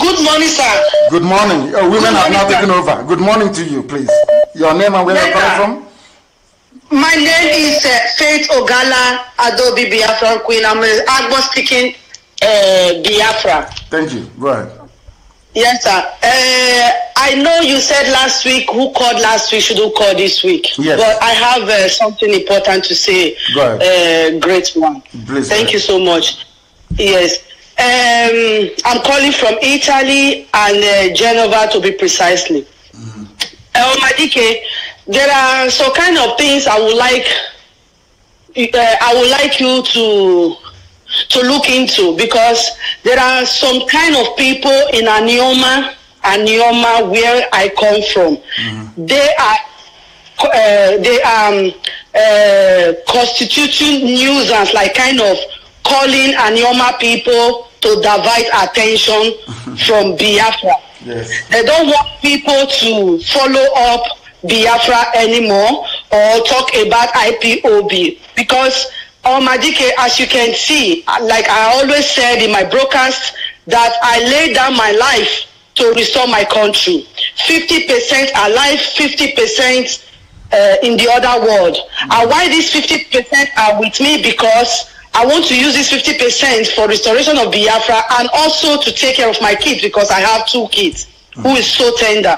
Good morning, sir. Good morning. Uh, women have now morning, taken over. Good morning to you, please. Your name and where you're calling from? My name is uh, Faith Ogala Adobe Biafra Queen. I'm a Agbo speaking uh, Biafra. Thank you. Go ahead. Yes, sir. Uh, I know you said last week who called last week should who call this week. Yes. But I have uh, something important to say. Go Uh, great one. Please, Thank you so much. Yes. Um, I'm calling from Italy and uh, Genova to be precisely. Uh, Madike, there are some kind of things I would like uh, I would like you to to look into because there are some kind of people in Anioma, Anioma, where I come from. They are uh, they um uh, constituting nuisance, like kind of calling Anioma people to divert attention from Biafra. Yes. They don't want people to follow up Biafra anymore or talk about IPOB because Omadike, as you can see, like I always said in my broadcast, that I laid down my life to restore my country. 50% alive, 50% uh, in the other world. And why these 50% are with me? Because I want to use this 50% for restoration of Biafra and also to take care of my kids because I have two kids. Who is so tender.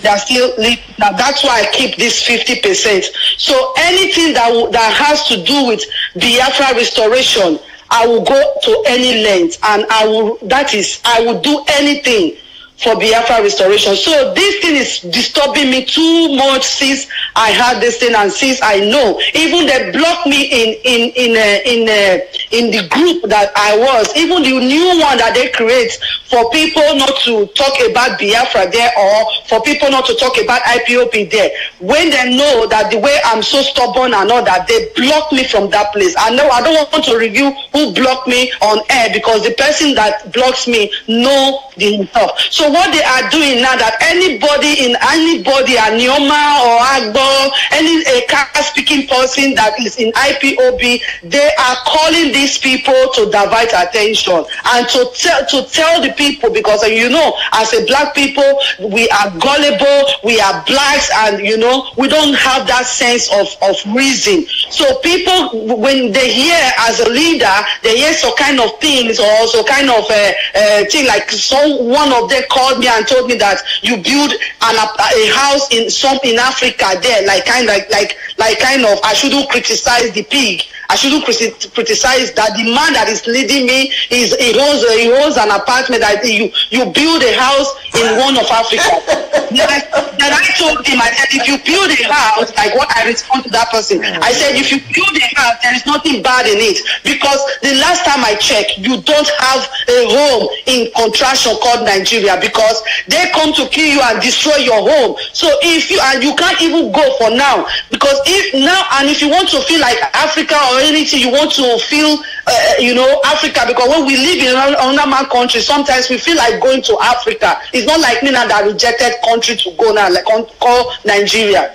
They are still now. That's why I keep this fifty percent. So anything that w- that has to do with Biafra restoration, I will go to any length, and I will. That is, I will do anything for Biafra restoration. So this thing is disturbing me too much since I had this thing and since I know. Even they blocked me in in in uh, in uh, in the group that I was. Even the new one that they create for people not to talk about Biafra there or for people not to talk about IPOP there. When they know that the way I'm so stubborn and all that, they block me from that place. I know I don't want to review who blocked me on air because the person that blocks me know the himself. So what they are doing now that anybody in anybody, Anioma or Agbo, any a speaking person that is in IPOB, they are calling these people to divert attention and to tell to tell the people because uh, you know, as a black people, we are gullible, we are blacks, and you know, we don't have that sense of, of reason. So people, when they hear as a leader, they hear some kind of things or some kind of uh, uh, thing like some one of them called me and told me that you build an ap- a house in some in Africa there, like kind of like like kind of I shouldn't criticize the pig. I shouldn't criticize that the man that is leading me is he owns he owns an apartment that you you build a house in one of Africa. then, I, then I told him I said if you build a house like what I respond to that person I said if you build a house there is nothing bad in it because the last time I checked you don't have a home in contraction called Nigeria because they come to kill you and destroy your home. So if you and you can't even go for now because if now and if you want to feel like Africa or anything, you want to feel uh, you know Africa because when we live in an- another man country, sometimes we feel like going to Africa. It's not like me now that rejected country to go now like con- call Nigeria.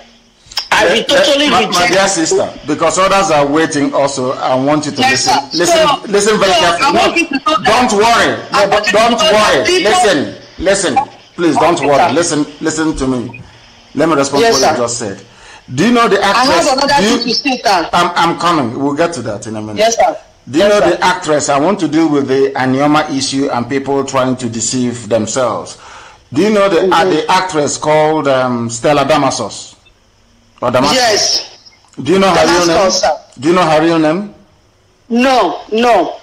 I will totally my, reject. my dear sister, because others are waiting also, I want you to Yes, listen. sir. Listen, So- listen very so carefully. No, don't worry. No, don't worry. people- Listen, listen. Please don't worry. Listen, listen to me. Let me respond Yes, to what sir. you just said. Do you know the I actress? have another you- thing to say, sir. I'm, I'm coming. We'll get to that in a minute. Yes, sir. Do you Yes, know sir. the actress? I want to deal with the Anioma issue and people trying to deceive themselves. Do you know the, uh, Mm-hmm. the actress called um, Stella Damasus? Or Damascus? Yes. Do you know her real name? Sir. Do you know her real name? No, no.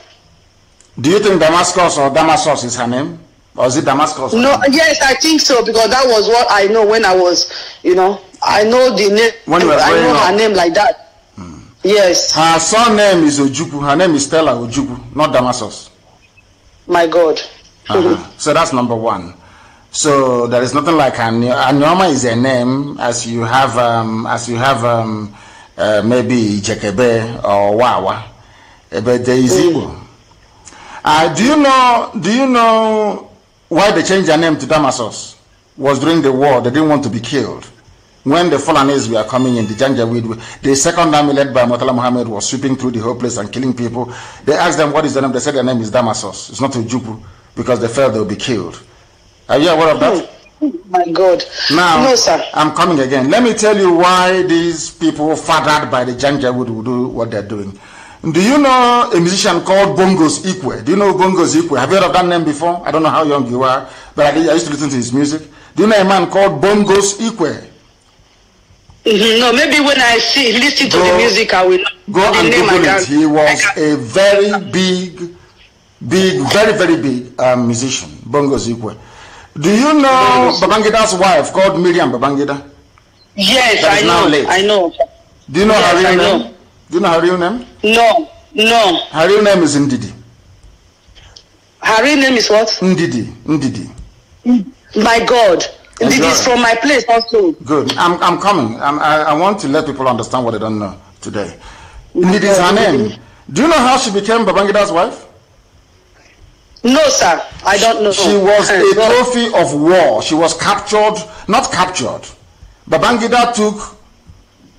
Do you think Damascus or Damasus is her name? Or is it Damascus? No, yes, I think so because that was what I know when I was, you know, I know the name. When you were I know her up. name like that. Yes, Her surname is Ojukwu. Her name is Stella Ojukwu, not Damasos. my God. Uh-huh. So that's number one. So there is nothing like Any- Anioma is a name as you have um, as you have um, uh, maybe Jekebe or Wawa, but there is Igbo. Uh, do you know? Do you know why they changed their name to Damasos? Was during the war they didn't want to be killed. When the Fulanese were coming in, the Janjaweed, the second army led by Murtala Muhammad was sweeping through the whole place and killing people. They asked them what is their name. They said their name is Damasos. It's not Ojukwu because they felt they would be killed. Are you aware of that? My God. Now, no, sir. I'm coming again. Let me tell you why these people fathered by the Janjaweed will do what they're doing. Do you know a musician called Bongos Ikwe? Do you know Bongos Ikwe? Have you heard of that name before? I don't know how young you are, but I, I used to listen to his music. Do you know a man called Bongos Ikwe? Mhm, No, maybe when I see listen to Go- the music, I will Go and Google it. He was a very big, big, very, very big um, musician, Bongos Ikwe. Do you know Babangida's wife called Miriam Babangida? Yes, That I is now know. late. I know. Do you know Yes, her real I name? know. Do you know her real name? No, no. Her real name is Ndidi. Her real name is what? Ndidi. Ndidi. My God. Enjoy. This is from my place also. Good. I'm, I'm coming. I'm, I, I want to let people understand what they don't know today. Ndidi is her name. Do you know how she became Babangida's wife? No, sir. I don't know. She was Eh, a trophy of war. She was captured, not captured. Babangida took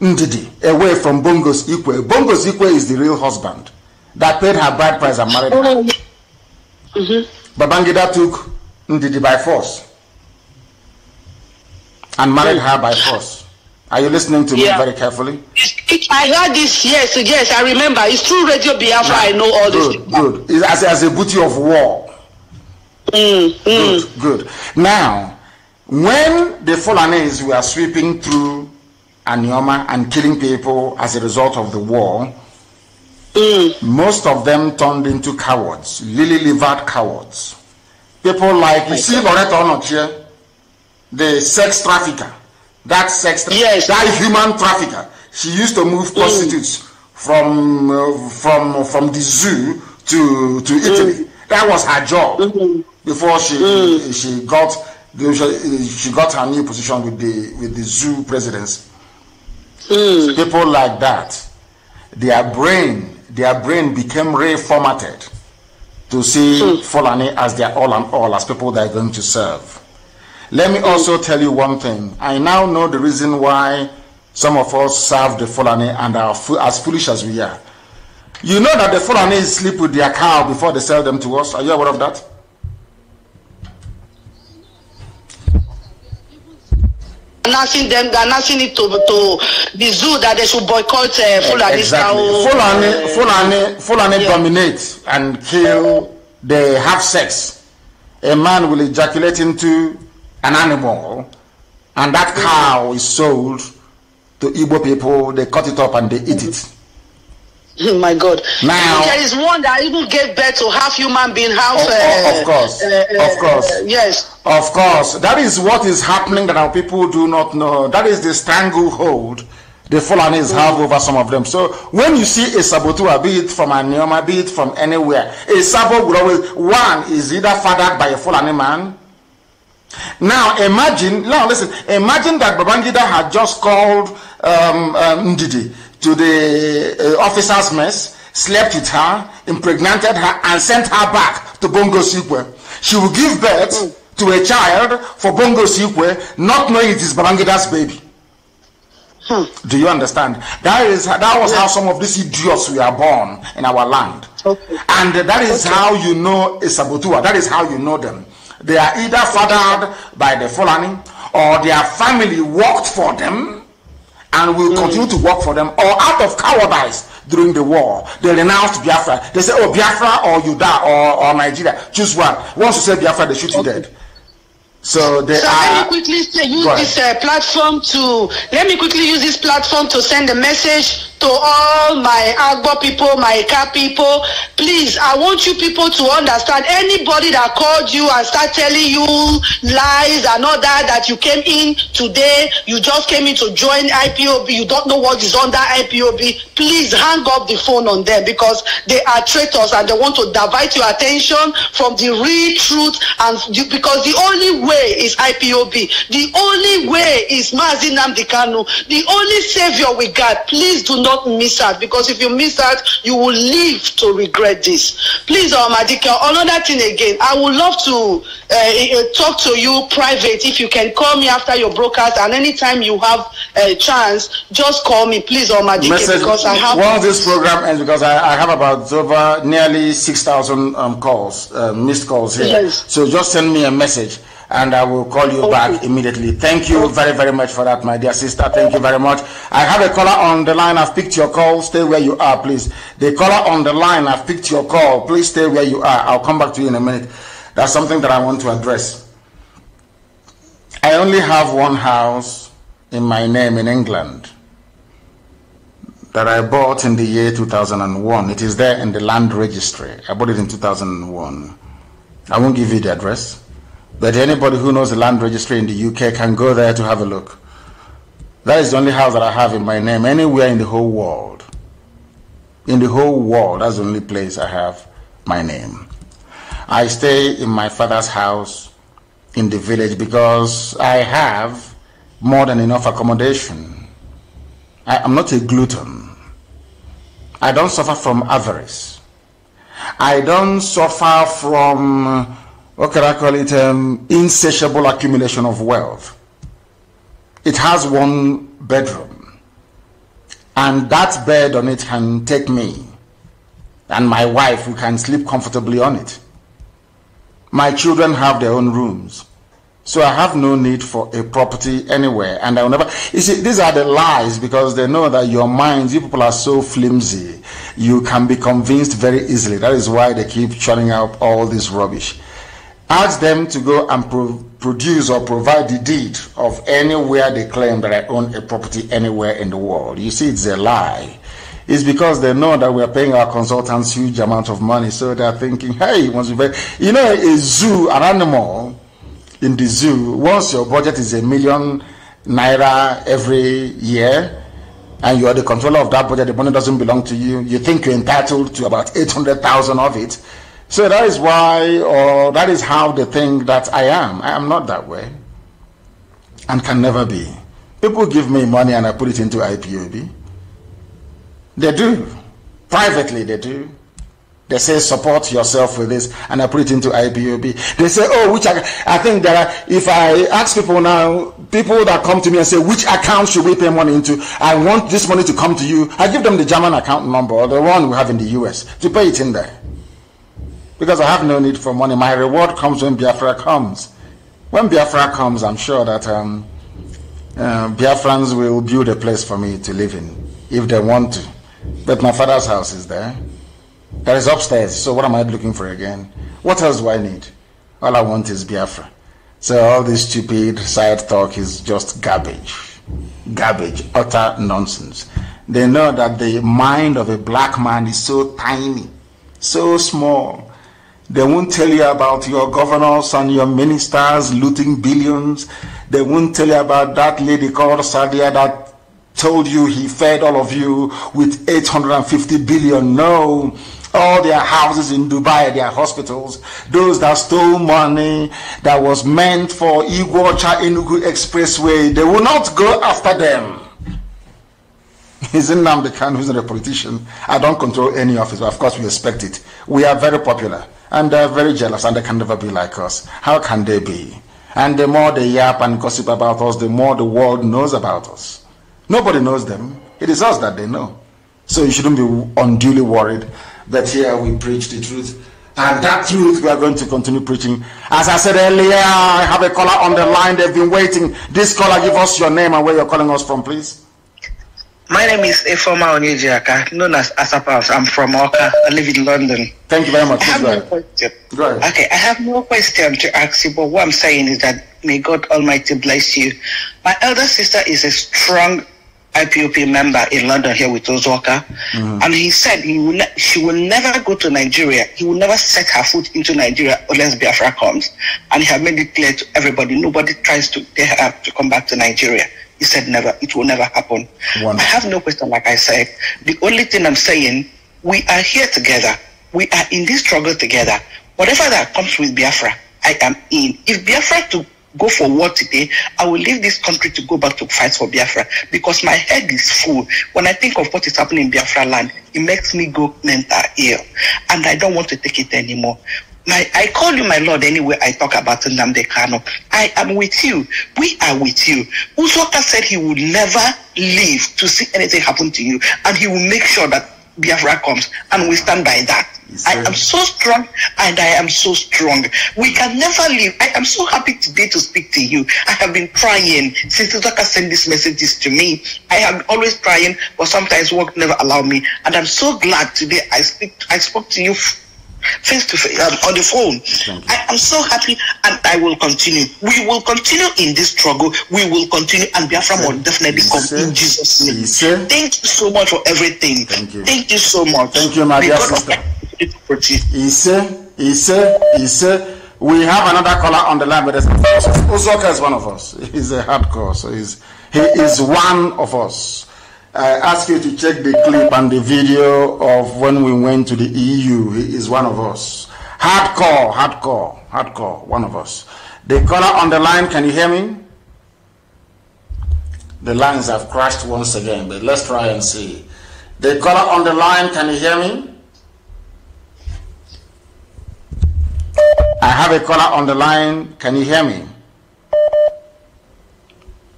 Ndidi away from Bongos Ikwe. Bongos Ikwe is the real husband that paid her bride price and married her. Oh, Babangida took Ndidi by force and married her by force. Are you listening to me Yeah. very carefully? I heard this. Yes, yes. I remember. It's through Radio Biafra. I know all this. Good, good. As, as a booty of war. Mm, mm. Good, good. Now, When the Fulanis were sweeping through Anioma and killing people as a result of the war, mm. most of them turned into cowards, lily livered cowards. People like, you see Loretta Onochie, the sex trafficker, that sex, yes. that human trafficker. She used to move mm. prostitutes from, uh, from, from the zoo to, to Italy. Mm. That was her job mm-hmm. before she, mm. she got she got her new position with the with the zoo presidency. Mm. People like that, their brain, their brain became reformatted to see mm. Fulani as their all and all, as people they are going to serve. Let me also tell you one thing. I now know the reason why some of us serve the Fulani and are as foolish as we are. You know that the Fulani sleep with their cow before they sell them to us. Are you aware of that? announcing them, announcing it to, to the zoo that they should boycott uh, Fulani. Exactly. Fulani, Fulani, Fulani yeah. dominate and kill. They have sex. A man will ejaculate into an animal, and that cow is sold to Igbo people. They cut it up and they eat it. Oh my God! Now there is one that even gave birth to half human being, half. Of, uh, of course, uh, uh, of course, uh, yes. Of course, that is what is happening that our people do not know. That is the stranglehold the Fulanis mm. have over some of them. So when you see a saboteur, be it from Anioma, be it from anywhere, a sabo will always one is either fathered by a Fulani man. Now imagine, now listen, imagine that Babangida had just called um, um, Ndidi to the uh, officer's mess, slept with her, impregnated her, and sent her back to Bongo Sikwe. She will give birth mm. to a child for Bongo Sikwe, not knowing it is Babangida's baby. Hmm. Do you understand? That is that was how some of these idiots were born in our land. Okay. And that is okay. how you know a. That is how you know them. They are either fathered by the Fulani or their family worked for them and will mm. continue to work for them, or out of cowardice during the war, they renounced Biafra. They say, oh, Biafra or you die, or, or Nigeria. Choose one. Once you say Biafra, they shoot okay. you dead. So they so are. let me quickly use this uh, platform to. Let me quickly use this platform to send a message to all my Agbo people, my Ika people, please, I want you people to understand anybody that called you and start telling you lies and all that, that you came in today, you just came in to join IPOB, you don't know what is under IPOB, please hang up the phone on them because they are traitors and they want to divert your attention from the real truth and because the only way is IPOB. The only way is Mazi Nnamdi Kanu. The only savior we got. Please do not miss out because if you miss out, you will live to regret this. Please, um, another thing again, I would love to uh, talk to you private if you can call me after your broadcast and anytime you have a chance, just call me, please, Amadika, Message, because I have. Once this program ends, because I, I have about over nearly 6,000 um, calls, uh, missed calls here. Yes. So just send me a message and I will call you okay. back immediately. Thank you very, very much for that, my dear sister. Thank you very much. I have a caller on the line. I've picked your call. Stay where you are, please. The caller on the line, I've picked your call. Please stay where you are. I'll come back to you in a minute. That's something that I want to address. I only have one house in my name in England that I bought in the year 2001. It is there in the land registry. I bought it in 2001. I won't give you the address. But anybody who knows the land registry in the UK can go there to have a look. That is the only house that I have in my name anywhere in the whole world. In the whole world, that's the only place I have my name. I stay in my father's house in the village because I have more than enough accommodation. I am not a glutton. I don't suffer from avarice. I don't suffer from what can I call it, um, insatiable accumulation of wealth. It has one bedroom, and that bed on it can take me and my wife, who can sleep comfortably on it. My children have their own rooms. So I have no need for a property anywhere. And I will never, you see, these are the lies because they know that your minds, you people are so flimsy. You can be convinced very easily. That is why they keep churning out all this rubbish. Ask them to go and pro produce or provide the deed of anywhere they claim that I own a property anywhere in the world. You see, it's a lie. It's because they know that we're paying our consultants huge amount of money, so they're thinking, hey, once you you know, a zoo, an animal in the zoo, once your budget is a million naira every year, and you are the controller of that budget, the money doesn't belong to you, you think you're entitled to about 800,000 of it. So that is why, or that is how they think that I am. I am not that way and can never be. People give me money and I put it into IPOB. They do. Privately, they do. They say support yourself with this, and I put it into IPOB. They say, oh, which I, I think that if I ask people now, people that come to me and say, which account should we pay money into? I want this money to come to you. I give them the German account number or the one we have in the US to pay it in there. Because I have no need for money. My reward comes when Biafra comes. When Biafra comes, I'm sure that um, uh, Biafrans will build a place for me to live in if they want to. But my father's house is there. That is upstairs. So what am I looking for again? What else do I need? All I want is Biafra. So all this stupid side talk is just garbage. Garbage. Utter nonsense. They know that the mind of a black man is so tiny, so small. They won't tell you about your governors and your ministers looting billions. They won't tell you about that lady called Sadia that told you he fed all of you with 850 billion. No, all their houses in Dubai, their hospitals, those that stole money that was meant for Iguacha Enugu Expressway, they will not go after them. Isn't kind who's not a politician? I don't control any office, but of course we expect it. We are very popular and they're very jealous and they can never be like us. How can they be? And the more they yap and gossip about us, the more the world knows about us. Nobody knows them. It is us that they know. So you shouldn't be unduly worried that here we preach the truth. And that truth we are going to continue preaching. As I said earlier, I have a caller on the line. They've been waiting. This caller, give us your name and where you're calling us from, please. My name is Ifoma Onyejaka, known as Asapaus. I'm from Oka. I live in London. Thank you very much. I have no question. Okay, I have no question to ask you, but what I'm saying is that may God Almighty bless you. My elder sister is a strong IPOB member in London here with Ozoka, mm-hmm. and he said he will ne- she will never go to Nigeria. He will never set her foot into Nigeria unless Biafra comes. And he had made it clear to everybody, nobody tries to get her to come back to Nigeria. He said never, it will never happen. Wonderful. I have no question, like I said. The only thing I'm saying, we are here together. We are in this struggle together. Whatever that comes with Biafra, I am in. If Biafra to go for war today, I will leave this country to go back to fight for Biafra because my head is full. When I think of what is happening in Biafra land, it makes me go mental ill. And I don't want to take it anymore. My, I call you my Lord anyway I talk about Nnamdi Kanu. I am with you. We are with you. Uzoka said he would never leave to see anything happen to you and he will make sure that Biafra comes and we stand by that. I am so strong and I am so strong. We can never leave. I am so happy today to speak to you. I have been trying since Utaka sent these messages to me. I have always trying, but sometimes work never allow me. And I'm so glad today I speak. I spoke to you face to face um, on the phone. I am so happy and I will continue. We will continue in this struggle. We will continue and Biafra will definitely come in Jesus' name. Thank you so much for everything. Thank you. Thank you so much. Thank you, my dear sister. Ise, Ise, Ise. We have another caller on the line, but Uzoka is one of us. He's a hardcore, so he's, he is one of us. I ask you to check the clip and the video of when we went to the EU. He is one of us. Hardcore, hardcore, hardcore, one of us. The caller on the line, can you hear me? The lines have crashed once again, but let's try and see. The caller on the line, can you hear me? I have a caller on the line. Can you hear me?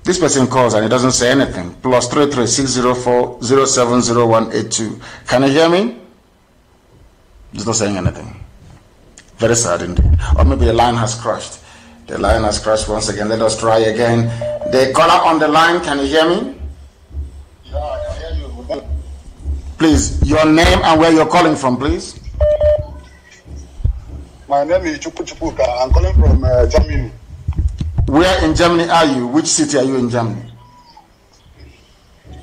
This person calls and he doesn't say anything. Plus three three six zero four zero seven zero one eight two. Can you hear me? He's not saying anything. Very sad indeed. Or maybe the line has crashed. The line has crashed once again. Let us try again. The caller on the line, can you hear me? Yeah, I can hear you. Please, your name and where you're calling from, please. My name is Chukwuchukwuka. I'm calling from uh, Germany. Where in Germany are you? Which city are you in Germany?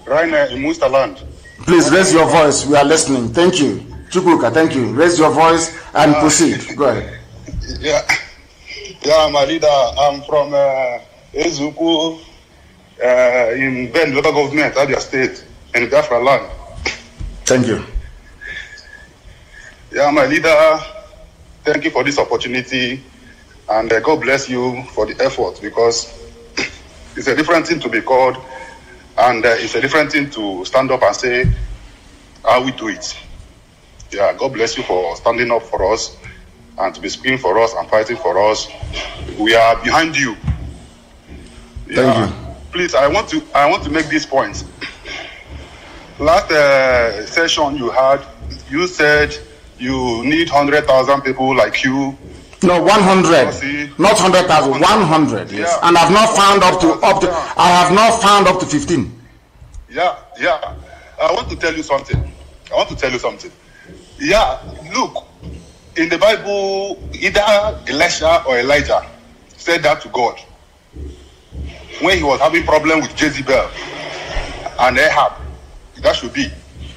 Right now in Munsterland. Please raise your voice. We are listening. Thank you. Chukwuka, thank you. Raise your voice and uh, proceed. Go ahead. Yeah, yeah, my leader. I'm from uh, Ezuku uh, in Ben local government, Abia State, in Biafra land. Thank you. Yeah, my leader. Thank you for this opportunity, and uh, God bless you for the effort because it's a different thing to be called, and uh, it's a different thing to stand up and say how we do it. Yeah, God bless you for standing up for us and to be speaking for us and fighting for us. We are behind you. Yeah. Thank you. Please, I want to I want to make these points. Last uh, session you had, you said you need hundred thousand people like you. No, one hundred, not hundred thousand. One hundred, yes. Yeah. And I've not found up to up to. I have not found up to fifteen. Yeah, yeah. I want to tell you something. I want to tell you something. Yeah, look, in the Bible, either Elisha or Elijah said that to God when he was having problem with Jezebel and Ahab. That should be.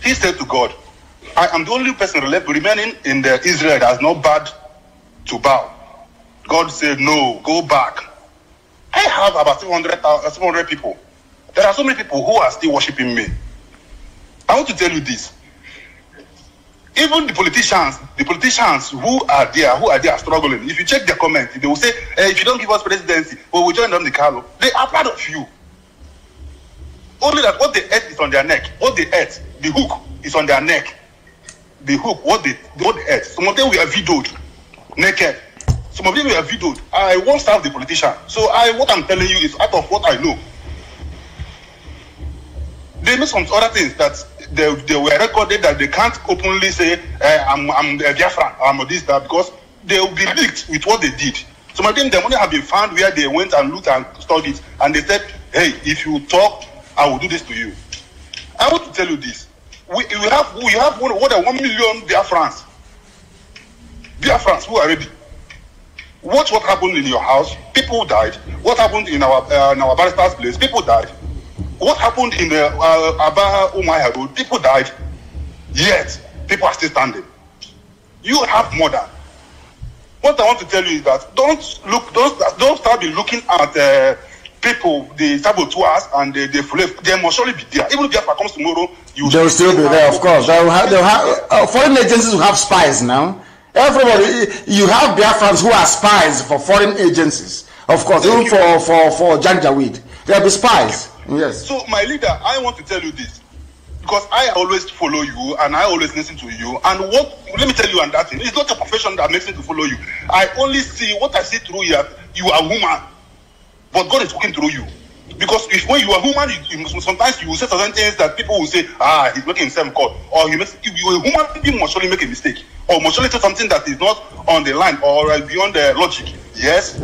He said to God, I am the only person remaining in the Israel that has not bad to bow. God said, No, go back. I have about 700, uh, 700 people. There are so many people who are still worshiping me. I want to tell you this even the politicians, the politicians who are there, who are there struggling, if you check their comments, they will say, hey, if you don't give us presidency, we will join them the Carlo. They are proud of you. Only that what they ate is on their neck. What they ate, the hook is on their neck. The hook, what they what they ate. Some of them were videoed, naked. Some of them were videoed. I won't serve the politician. So I what I'm telling you is out of what I know. They made some other things that they, they were recorded that they can't openly say, uh, I'm, I'm a Biafran, I'm this, that, because they will be leaked with what they did. Some of them, the money have been found where they went and looked and studied, and they said, hey, if you talk, I will do this to you. I want to tell you this. We, we have we have more than one million Biafrans. Biafrans who are ready. Watch what happened in your house. People died. What happened in our uh, in our barrister's place? People died. What happened in the uh, Aba Umaya Road? People died, yet people are still standing. You have than. What I want to tell you is that don't look, don't don't start be looking at uh, people, the saboteurs and the, the they must surely be there. Even if Biafra comes tomorrow, you they'll still be there, of course. They'll have, they'll have uh, foreign agencies will have spies now. Everybody, you have Biafrans who are spies for foreign agencies, of course, even for for for Janjaweed. There'll be spies. Yes. So, my leader, I want to tell you this because I always follow you and I always listen to you. And what let me tell you on that thing, it's not a profession that makes me to follow you. I only see what I see through you. You are a woman, but God is working through you. Because if when you are human, you, you, sometimes you will say certain things that people will say, ah, he's making himself call, or he makes, if you are a human being, must surely make a mistake, or must surely say something that is not on the line or beyond the logic. Yes,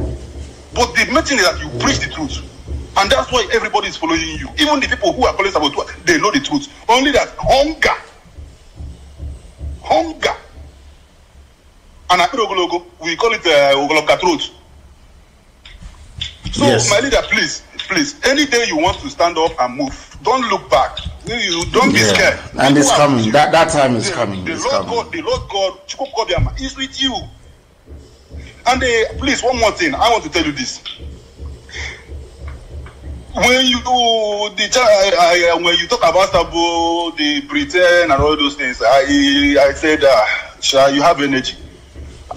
but the main thing is that you preach the truth. And that's why everybody is following you. Even the people who are calling saboteur, they know the truth. Only that hunger. Hunger. And Ogologo, we call it uh, Ogologa throat. So, yes. my leader, please, please, any day you want to stand up and move, don't look back. You don't be yeah. scared. And People it's coming. That, that time is the, coming. The it's Lord coming. God, the Lord God, Chukwukobiama is with you. And uh, please, one more thing. I want to tell you this when you the I, I, when you talk about Sabo, the Britain and all those things, I I said, uh, Sha, you have energy.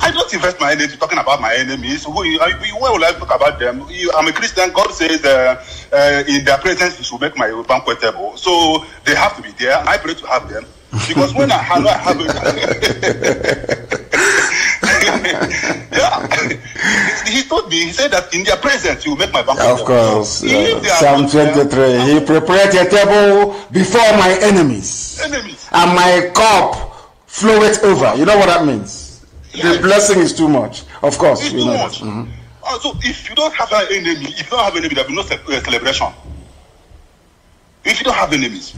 I don't invest my energy talking about my enemies. Who, I, why will I talk about them? I'm a Christian. God says uh, uh, in their presence, He should make my banquet table. So they have to be there, I pray to have them. Because when I have, I have it. yeah. he told me, he said that in their presence, you will make my banquet. Of course. Uh, Psalm 23. He prepared a table before my enemies. Enemies. And my cup floweth over. You know what that means? The blessing is too much. Of course. It's too much. Mm-hmm. Uh, so if you don't have an enemy, if you don't have an enemy, there will be no uh, celebration. If you don't have enemies,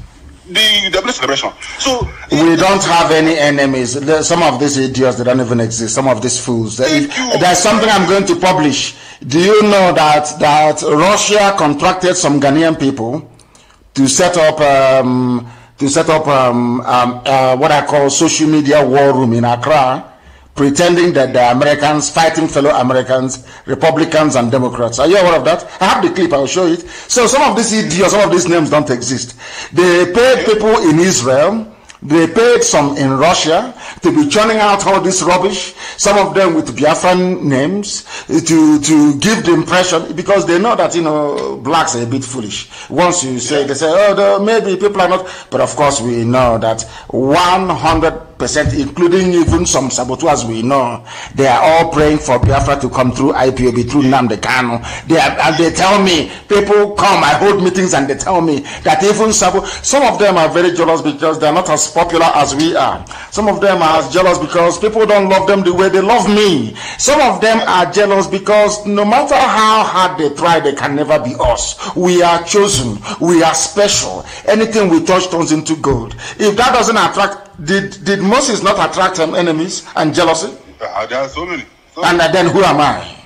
the the celebration. So we don't have any enemies. Some of these idiots they don't even exist. Some of these fools. There's something I'm going to publish. Do you know that that Russia contracted some Ghanaian people to set up um, to set up um, um, uh, what I call social media war room in Accra? Pretending that the Americans fighting fellow Americans, Republicans and Democrats. Are you aware of that? I have the clip, I'll show it. So some of these idiots, some of these names don't exist. They paid people in Israel they paid some in Russia to be churning out all this rubbish, some of them with Biafran names, to, to give the impression, because they know that, you know, blacks are a bit foolish. Once you say, they say, oh, maybe people are not, but of course we know that 100%, including even some saboteurs we know, they are all praying for Biafra to come through IPOB, through Nnamdi Kanu. They are, and they tell me, people come, I hold meetings and they tell me that even sabo, some of them are very jealous because they're not as popular as we are. Some of them are jealous because people don't love them the way they love me. Some of them are jealous because no matter how hard they try, they can never be us. We are chosen. We are special. Anything we touch turns into gold. If that doesn't attract, did, did Moses not attract them enemies and jealousy? Uh, there are so many. So and many. then who am I?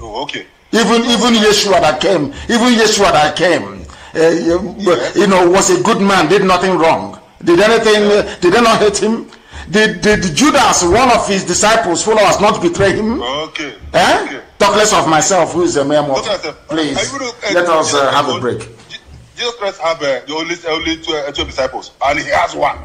Oh, okay. Even even Yeshua that came, even Yeshua that came, uh, you, you know, was a good man, did nothing wrong. Did anything, did they not hate him? Did, did Judas, one of his disciples, followers, not betray him? Okay. Eh? okay. Talk less of myself, who is a mere mortal. Please, let us uh, have a break. Jesus Christ have uh, the only, only two, uh, two disciples, and he has one.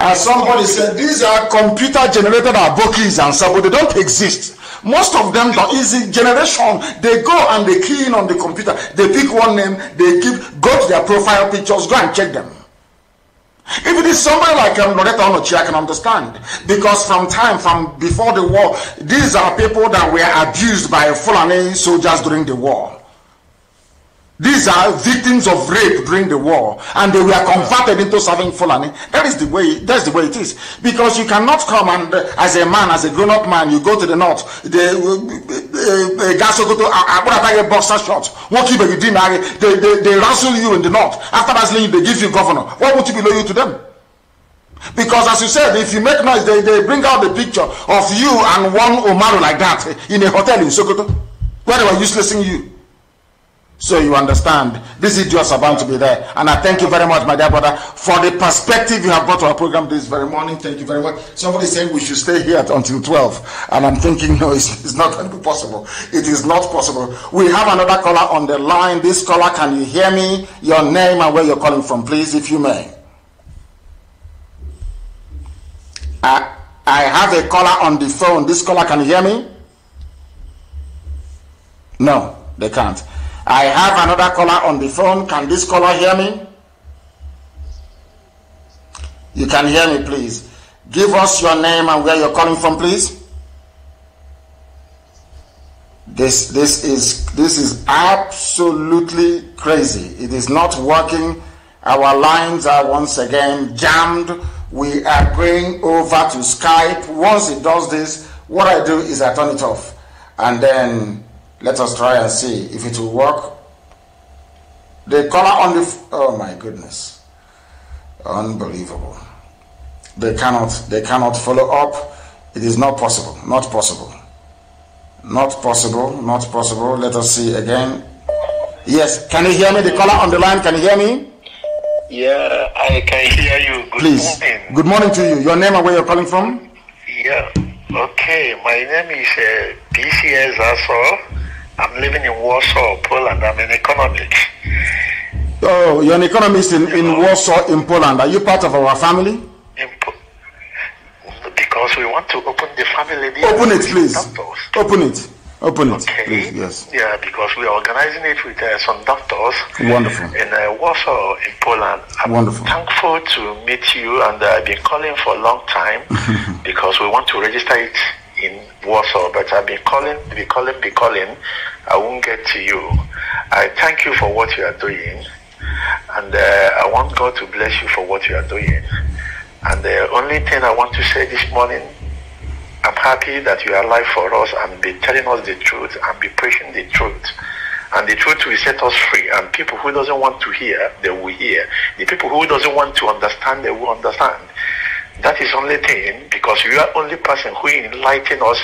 As somebody said, these are computer generated abokis and so, but they don't exist. Most of them don't. Is generation. They go and they key in on the computer. They pick one name. They give go to their profile pictures. Go and check them. If it is somebody like um, Loretta Onochi, I can understand. Because from time, from before the war, these are people that were abused by Fulani soldiers during the war. These are victims of rape during the war, and they were converted into serving Fulani. That is the way. That's the way it is. Because you cannot come and, uh, as a man, as a grown-up man, you go to the north. The gas go to a boxer shot. What you be doing? They they they wrestle you in the north. After you, they give you governor. Why would you be loyal to them? Because as you said, if you make noise, they, they bring out the picture of you and one Omaru like that in a hotel in Sokoto, where they were uselessing you. So you understand, these idiots are bound to be there. And I thank you very much, my dear brother, for the perspective you have brought to our program this very morning. Thank you very much. Somebody saying we should stay here until 12. And I'm thinking, no, it's, it's not going to be possible. It is not possible. We have another caller on the line. This caller, can you hear me? Your name and where you're calling from, please, if you may. I, I have a caller on the phone. This caller, can you hear me? No, they can't. I have another caller on the phone. Can this caller hear me? You can hear me, please. Give us your name and where you're calling from, please. This this is this is absolutely crazy. It is not working. Our lines are once again jammed. We are going over to Skype. Once it does this, what I do is I turn it off. And then let us try and see if it will work. The color on the oh my goodness, unbelievable. They cannot they cannot follow up. It is not possible. Not possible. Not possible. Not possible. Let us see again. Yes, can you hear me? The caller on the line, can you hear me? Yeah, I can hear you. Good Please. morning. Good morning to you. Your name and where you're calling from? Yeah. Okay, my name is uh, PCS Aso. I'm living in Warsaw, Poland. I'm an economist. Oh, you're an economist in, in Warsaw, in Poland. Are you part of our family? Because we want to open the family. Open it, please. Open it. Open it, Okay. please. Yes. Yeah, because we are organizing it with uh, some doctors Wonderful. in uh, Warsaw, in Poland. I'm Wonderful. thankful to meet you, and uh, I've been calling for a long time because we want to register it in Warsaw. But I've been calling, be calling, be calling. I won't get to you. I thank you for what you are doing, and uh, I want God to bless you for what you are doing. And the only thing I want to say this morning I'm happy that you are alive for us and be telling us the truth and be preaching the truth. and the truth will set us free. And people who doesn't want to hear, they will hear. The people who doesn't want to understand, they will understand. That is only thing because you are only person who enlighten us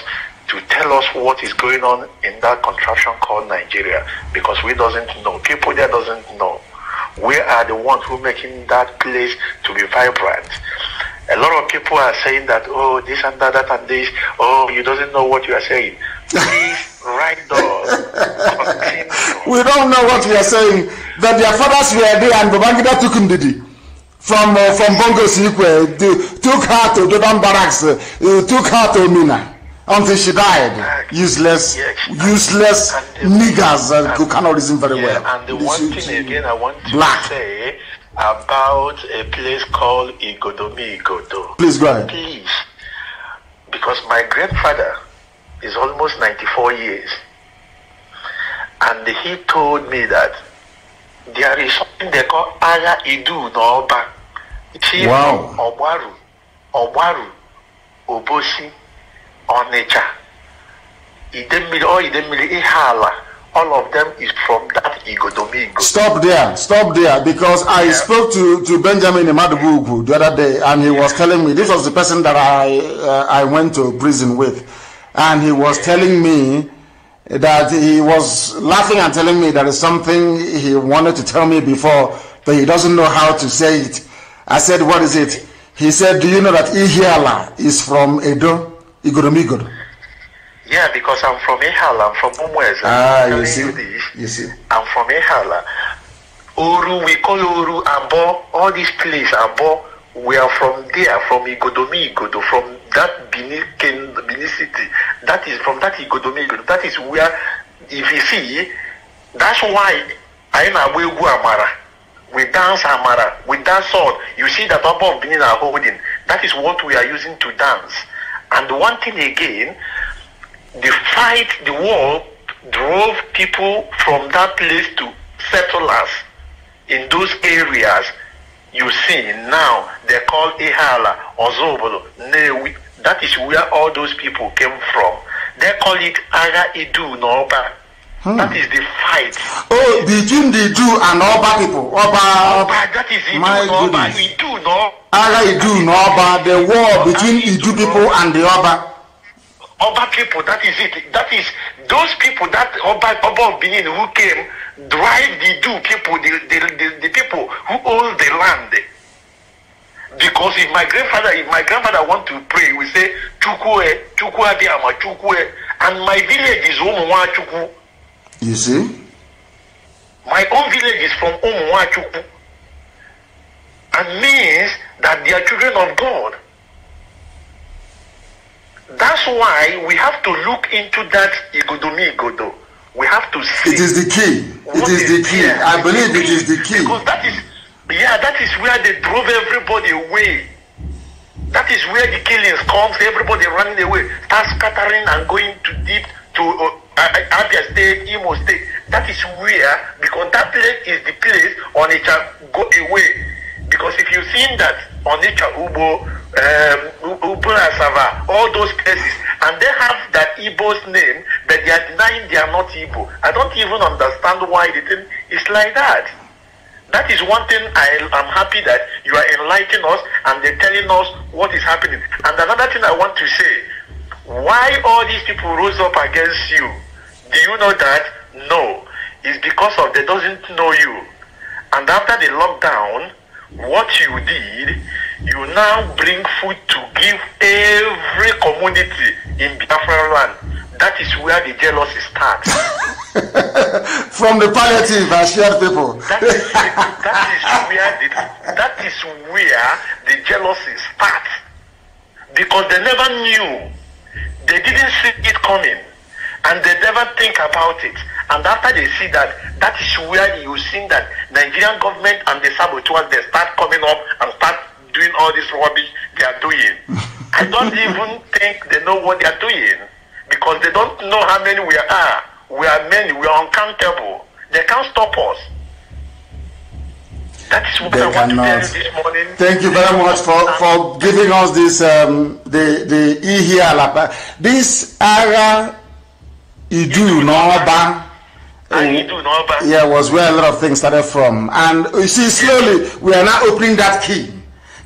to tell us what is going on in that contraption called Nigeria because we doesn't know. People there doesn't know. We are the ones who making that place to be vibrant. A lot of people are saying that, oh, this and that, that and this. Oh, you doesn't know what you are saying. Please, right door. we don't know what we are saying. That their fathers were there and Babangida took him, did he? From, uh, from Bongo Sikwe, took her to Dodan Barracks, uh, took her to Mina until she died. Useless, useless niggers uh, who cannot reason very yeah, well. And the one thing again I want to Black. say about a place called Igodomi Igodo. Please go ahead. Please. Because my grandfather is almost 94 years. And he told me that there is something they call Aga Idu Noba. Chief wow. Obaru, Obaru, Obosi, Onitsha, Idemili, or Idemili, Ihala all of them is from that Igodomi. Stop there, stop there, because I yeah. spoke to, to Benjamin Imadubugu the other day, and he was telling me this was the person that I uh, I went to prison with, and he was telling me that he was laughing and telling me there is something he wanted to tell me before, but he doesn't know how to say it. I said, "What is it?" He said, "Do you know that Ihiala is from Edo, Igodomigodo?" Yeah, because I'm from Ihala. I'm from Umweza. Ah, you see. You, see. I'm from Ihala. Uru, we call Uru, Abo, all these places, Abo, we are from there, from Igodomi, Igodo, from that Benin, Benin city. That is from that Igodomi, Igodo. That is where, if you see, that's why I know we go Amara. We dance Amara. We dance sword. You see that above Benin are holding. That is what we are using to dance. And one thing again, the fight, the war drove people from that place to settle us in those areas you see now they call Ihala, Ozobodo, Newi. That is where all those people came from. They call it Aga Idu Noba. Hmm. That is the fight. Oh, between the Idu and Oba people. Oba. Oba, that is Idu My Noba. Idu no. Aga Idu Noba, the war between Idu people and the Oba. Oba people, that is it. That is those people that Oba, Oba of Benin who came drive the do people, the, the, the, the people who own the land. Because if my grandfather, if my grandfather want to pray, we say Chukwe, Chukwe Adiama, Chukwe, and my village is Omuwa Chukwu. You see? My own village is from Omuwa Chukwu. And means that they are children of God. That's why we have to look into that Igodomi Igodo. We have to see. It is the key. It is, is the key. There. I believe it is the key. Because that is, yeah, that is where they drove everybody away. That is where the killings comes. Everybody running away, start scattering and going to deep to uh, Abia State, Imo State. That is where, because that place is the place on it go away. Because if you've seen that Onitsha Ubo, um, Ubo Asava, all those places, and they have that Igbo's name, but they are denying they are not Igbo. I don't even understand why the thing is like that. That is one thing I am happy that you are enlightening us and they're telling us what is happening. And another thing I want to say, why all these people rose up against you? Do you know that? No. It's because of they doesn't know you. And after the lockdown, what you did, you now bring food to give every community in Biafra land. That is where the jealousy starts. From the palliative and shared people. that, is, that is where the that is where the jealousy starts. Because they never knew. They didn't see it coming. And they never think about it. And after they see that, that is where you see that Nigerian government and the saboteurs, they start coming up and start doing all this rubbish they are doing. I don't even think they know what they are doing because they don't know how many we are. We are many, we are uncountable. They can't stop us. That is what they I cannot. want to tell you this morning. Thank you very much for, for giving us this um, the the here this ara idu n'ọba Yeah, was where a lot of things started from. And you see, slowly, we are now opening that key.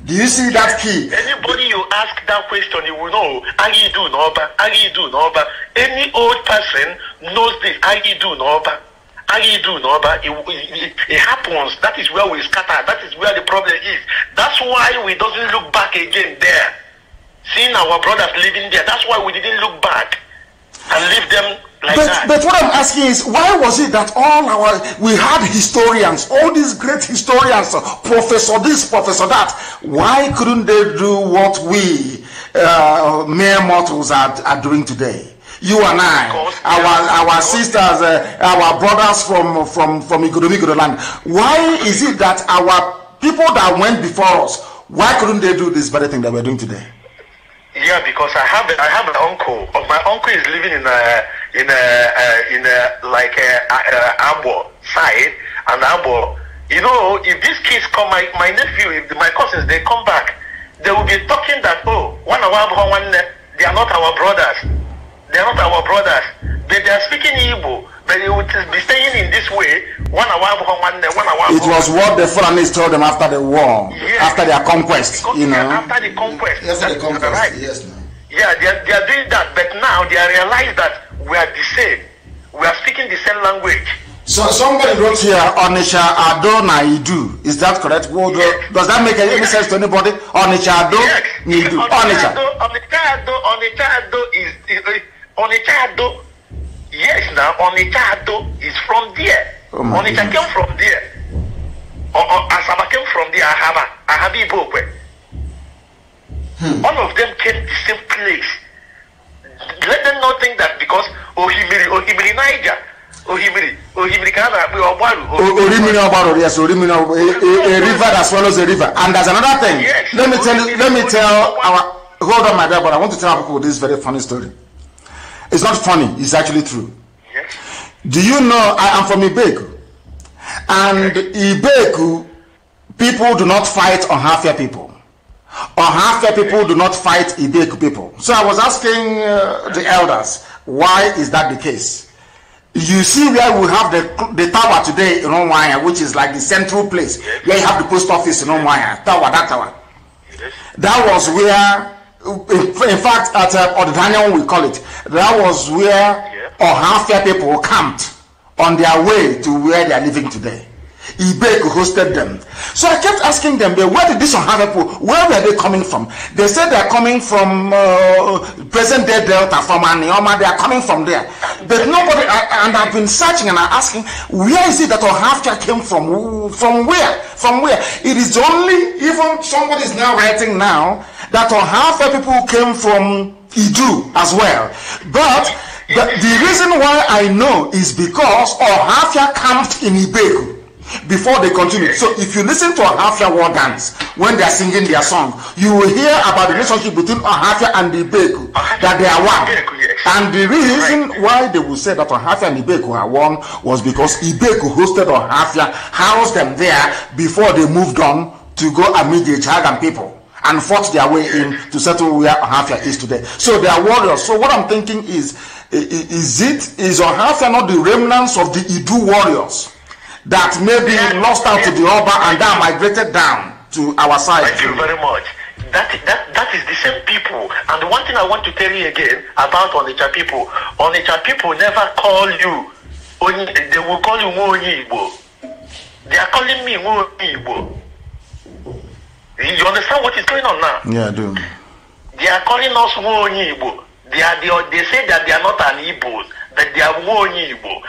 Do you see that key? Anybody you ask that question, you will know. Agidu Noba, Agidu Noba. Any old person knows this. Agidu Noba. Agidu Noba. It, it, it happens. That is where we scatter. That is where the problem is. That's why we doesn't look back again there. Seeing our brothers living there, that's why we didn't look back and leave them like but. But what I'm asking is, why was it that all our we had historians, all these great historians, professor this, professor that, why couldn't they do what we uh, mere mortals are, are doing today? You and I, our our sisters, uh, our brothers from from from Igodomigodo land. Why is it that our people that went before us, why couldn't they do this very thing that we're doing today? Yeah, because I have I have an uncle. My uncle is living in a in a uh, in a like a, a, Abo side, and Abo. You know, if these kids come, my my nephew, if my cousins, they come back, they will be talking that oh, one of our one they are not our brothers, they are not our brothers, but they are speaking Igbo. But they would be staying in this way. One hour, one one hour. It was what the Fulanis told them after the war, yes. after their conquest. Because you know, after the conquest. After the conquest, right. yes. No. Yeah, they are, they are doing that, but now they are realize that we are the same. We are speaking the same language. So somebody wrote here Onisha Ado Naidu. Is that correct? Well, yes. Does that make any yes. sense to anybody? Onisha Ado yes. Naidu. Onisha Onisha Ado Onisha Ado is Onisha Ado Yes, now Onitsha Ado is from there. Oh Onitsha came from there. Or, or Asaba came from there. Ahaba, Ahabi Ibokwe. Hmm. All of them came the same place. Let them not think that because Ohimiri, Ohimiri Niger, Ohimiri, Ohimiri Kana, Obaru. Ohimiri Obaru, yes, Ohimiri Obaru, a, a, a river that swallows a river. And there's another thing. Yes, let me tell you, let me tell our, hold on my dear, but I want to tell people this very funny story. It's not funny, it's actually true. Yes. Do you know I am from Ibeku? And Ibeku, people do not fight on Hafia people. On Hafia people do not fight Ibeku people. So I was asking uh, the elders, why is that the case? You see where we have the, the tower today in Onwaya, which is like the central place, yes. where you have the post office in Onwaya, tower, that tower. Yes. That was where in fact, at uh, Ordinarian, we call it, that was where yeah. Ohafia people camped on their way to where they are living today. Ibek hosted them. So I kept asking them, where did these Ohafia people, where were they coming from? They said they're coming from uh, present day Delta, from Anioma, they are coming from there. But nobody, I, and I've been searching and I'm asking, where is it that Ohafia came from? From where? From where? It is only, even somebody is now writing now, that Ohafia people came from Idu as well. But the, the reason why I know is because Ohafia camped in Ibeku before they continue. So if you listen to Ohafia war dance when they are singing their song, you will hear about the relationship between Ohafia and Ibeku, that they are one. And the reason why they will say that Ohafia and Ibeku are one was because Ibeku hosted Ohafia, housed them there before they moved on to go and meet the Chagan people and fought their way in to settle where Ohafia is today. So they are warriors. So what I'm thinking is, is it, is Ohafia not the remnants of the Idu warriors that maybe lost out to the Oba and then migrated down to our side? Thank you very much. That, that, that is the same people. And the one thing I want to tell you again about Onitsha people, Onitsha people never call you, they will call you Igbo. They are calling me Igbo. You understand what is going on now? Yeah, I do. They are calling us Igbo. They are they, they say that they are not an Igbo, that they are Igbo.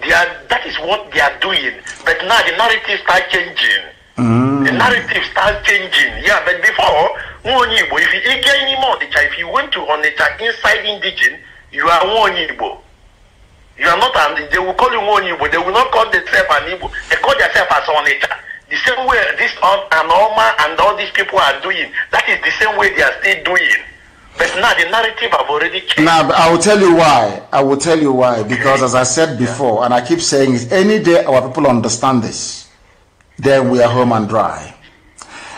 They are that is what they are doing. But now the narrative start changing. Mm. The narrative starts changing. Yeah, but before Igbo, if you get any more if you went to Onitsha inside indigene, you are Nwonyi Igbo. You are not an they will call you Nwonyi Igbo. They will not call themselves an Igbo. They call themselves as Onitsha the same way this Anoma and all these people are doing, that is the same way they are still doing. But now the narrative have already changed. Now I will tell you why. I will tell you why. Because as I said before, yeah. and I keep saying it, any day our people understand this, then we are home and dry.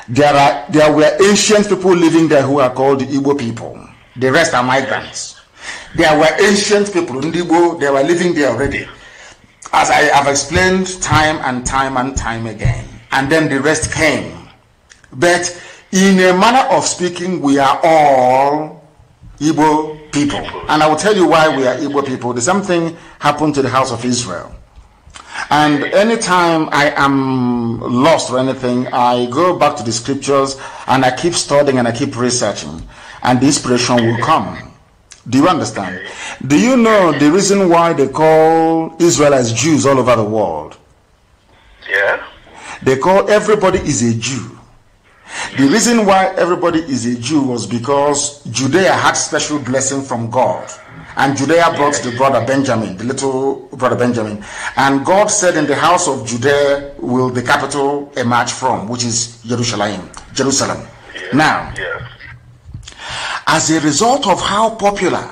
There are there were ancient people living there who are called the Igbo people. The rest are migrants. There were ancient people in Igbo, they were living there already. As I have explained time and time and time again. And then the rest came. But in a manner of speaking, we are all Igbo people. And I will tell you why we are Igbo people. The same thing happened to the house of Israel. And anytime I am lost or anything, I go back to the scriptures and I keep studying and I keep researching, and the inspiration will come. Do you understand? Do you know the reason why they call Israelites Jews all over the world? Yeah. They call everybody is a Jew. The reason why everybody is a Jew was because Judea had special blessing from God. And Judea brought the brother Benjamin, the little brother Benjamin. And God said, In the house of Judea will the capital emerge from, which is Jerusalem. Jerusalem. Now, as a result of how popular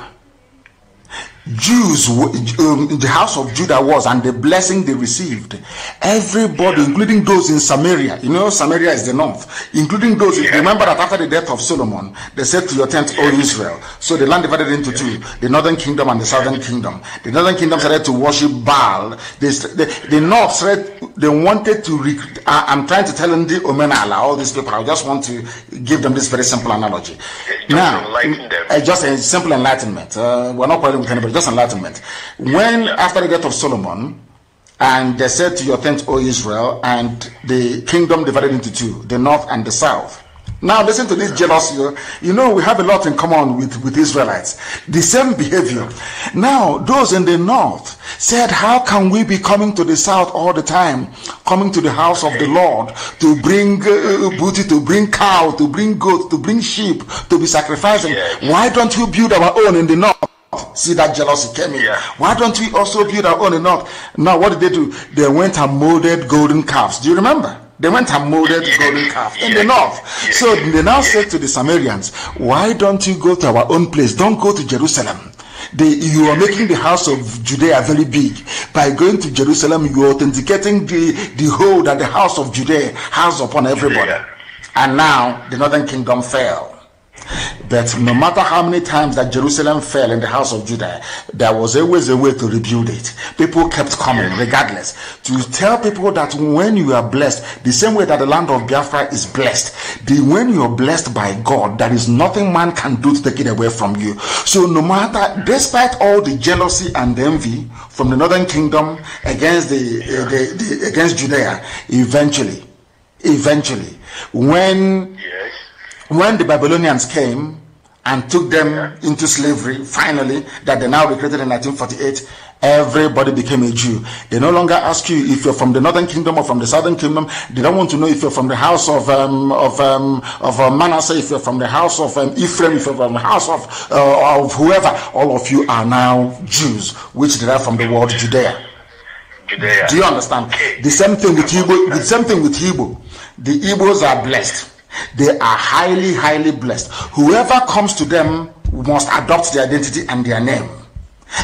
Jews, um, the house of Judah was, and the blessing they received, everybody, including those in Samaria, you know, Samaria is the north, including those, remember that after the death of Solomon, they said to your tent, O Israel. So the land divided into two, the northern kingdom and the southern kingdom. The northern kingdom started to worship Baal. They, the, the north said they wanted to, rec- I, I'm trying to tell them the Omenala, all these people, I just want to give them this very simple analogy. now, enlighten them. uh, just a simple enlightenment. Uh, we're not quarreling with anybody, just enlightenment. When, after the death of Solomon, and they said to your tent, O Israel, and the kingdom divided into two, the north and the south. Now listen to this jealousy. You know, we have a lot in common with, with Israelites. The same behavior. Now, those in the north said, How can we be coming to the south all the time? Coming to the house of the Lord to bring uh, booty, to bring cow, to bring goat, to bring sheep, to be sacrificing. Why don't you build our own in the north? See that jealousy came in. Why don't we also build our own north? Now, what did they do? They went and molded golden calves. Do you remember? They went and molded golden calf in the north. So they now said to the Samaritans, Why don't you go to our own place? Don't go to Jerusalem. They, you are making the house of Judea very big. By going to Jerusalem, you are authenticating the, the hold that the house of Judea has upon everybody. And now the northern kingdom fell. But no matter how many times that Jerusalem fell in the house of Judah, there was always a way to rebuild it. People kept coming regardless. To tell people that when you are blessed, the same way that the land of Biafra is blessed, the when you are blessed by God, there is nothing man can do to take it away from you. So no matter, despite all the jealousy and envy from the northern kingdom against the, uh, the, the against Judea, eventually, eventually, when when the Babylonians came and took them into slavery, finally, that they now recruited in 1948, everybody became a Jew. They no longer ask you if you're from the northern kingdom or from the southern kingdom. They don't want to know if you're from the house of um, of um, of uh, Manasseh, if you're from the house of um, Ephraim, if you're from the house of uh, of whoever. All of you are now Jews, which derive from the word Judea. Judea. Do you understand? The same thing with Igbo. The same thing with Igbo. The Igbos are blessed. They are highly, highly blessed. Whoever comes to them must adopt their identity and their name.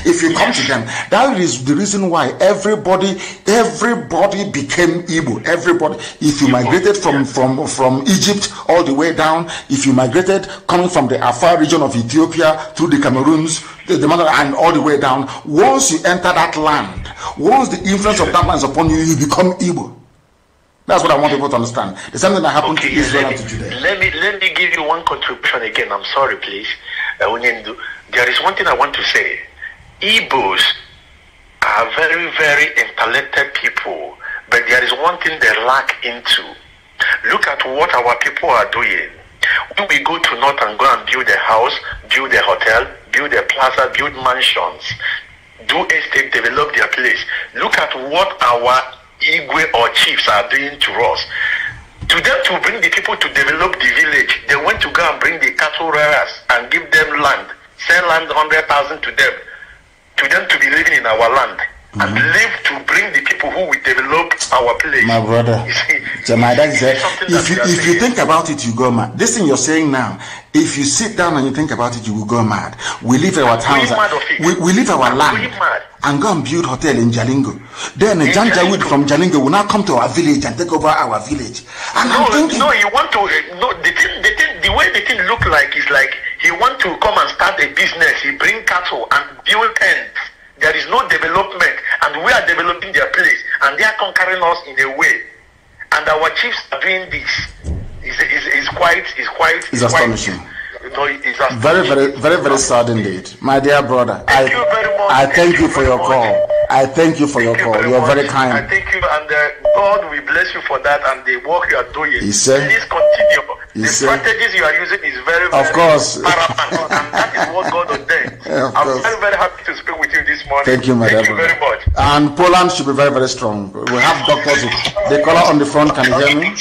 If you come to them, that is the reason why everybody, everybody became Igbo. Everybody. If you migrated from from from Egypt all the way down, if you migrated coming from the Afar region of Ethiopia through the Cameroons, the, the and all the way down, once you enter that land, once the influence of that land is upon you, you become Igbo. That's what I want people to understand. The same thing that happened to Israel and to Judea. Let me let me give you one contribution again. I'm sorry, please. Uh, there is one thing I want to say. Igbos are very, very intellectual people, but there is one thing they lack into. Look at what our people are doing. When we go to North and go and build a house, build a hotel, build a plaza, build mansions, do estate, develop their place. Look at what our Igwe or chiefs are doing to us. To them to bring the people to develop the village, they went to go and bring the cattle rearers and give them land, sell land hundred thousand to them, to them to be living in our land. And live to bring the people who will develop our place. My brother, so my dad said, if you if you think about it, you go mad. This thing you're saying now, if you sit down and you think about it, you will go mad. We leave our towns, we, we leave our land and go and build hotel in Jalingo. Then a Janjaweed from Jalingo will now come to our village and take over our village. And no, I'm thinking, no, you want to uh, no the thing, the thing, the way the thing look like is like he want to come and start a business. He bring cattle and build tents, there is no development, and we are developing their place, and they are conquering us in a way. And our chiefs are doing this. Is is is quite is quite. It's astonishing. Quite, you know, it's astonishing. Very, very, very, very sad indeed. My dear brother, Thank I, you very much. I thank you for your call. I thank you for your you call. You're much. very kind. I thank you, and uh, God will bless you for that and the work you are doing. He said- Please continue. He the said- strategies you are using is very, very Of course. paramount, and that is what God ordained. Yeah, I'm course. very, very happy to speak with you this morning. Thank you, my Thank you very much. And Poland should be very, very strong. We have doctors. The caller on the front, can you hear me?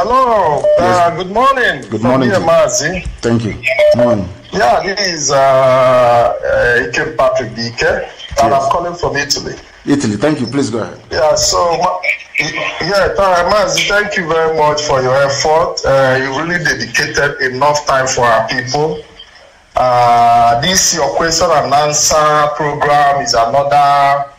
Hello, uh, good morning. Good morning here, you. Mazi. Thank you. Morning. Yeah, this is uh, uh, Ike Patrick Dike, and I'm calling from Italy. Italy. Thank you. Please go ahead. Yeah, so, yeah, Mazi, thank you very much for your effort. Uh, you really dedicated enough time for our people. Uh, this your question and answer program is another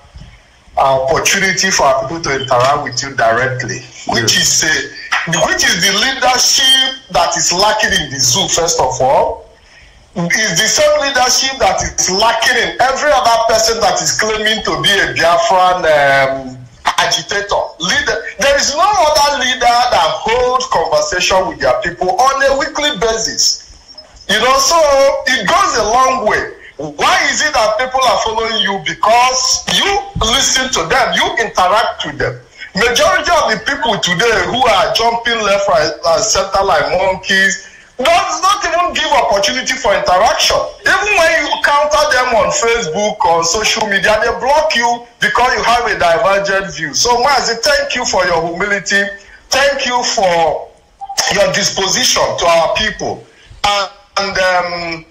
opportunity for our people to interact with you directly, which is a which is the leadership that is lacking in the zoo. First of all, is the same leadership that is lacking in every other person that is claiming to be a Biafran um, agitator. Leader, there is no other leader that holds conversation with their people on a weekly basis. You know, so it goes a long way. Why is it that people are following you? Because you listen to them, you interact with them. Majority of the people today who are jumping left, right, and center like monkeys does not even give opportunity for interaction. Even when you counter them on Facebook or social media, they block you because you have a divergent view. So, Mazi, thank you for your humility. Thank you for your disposition to our people. And, and um,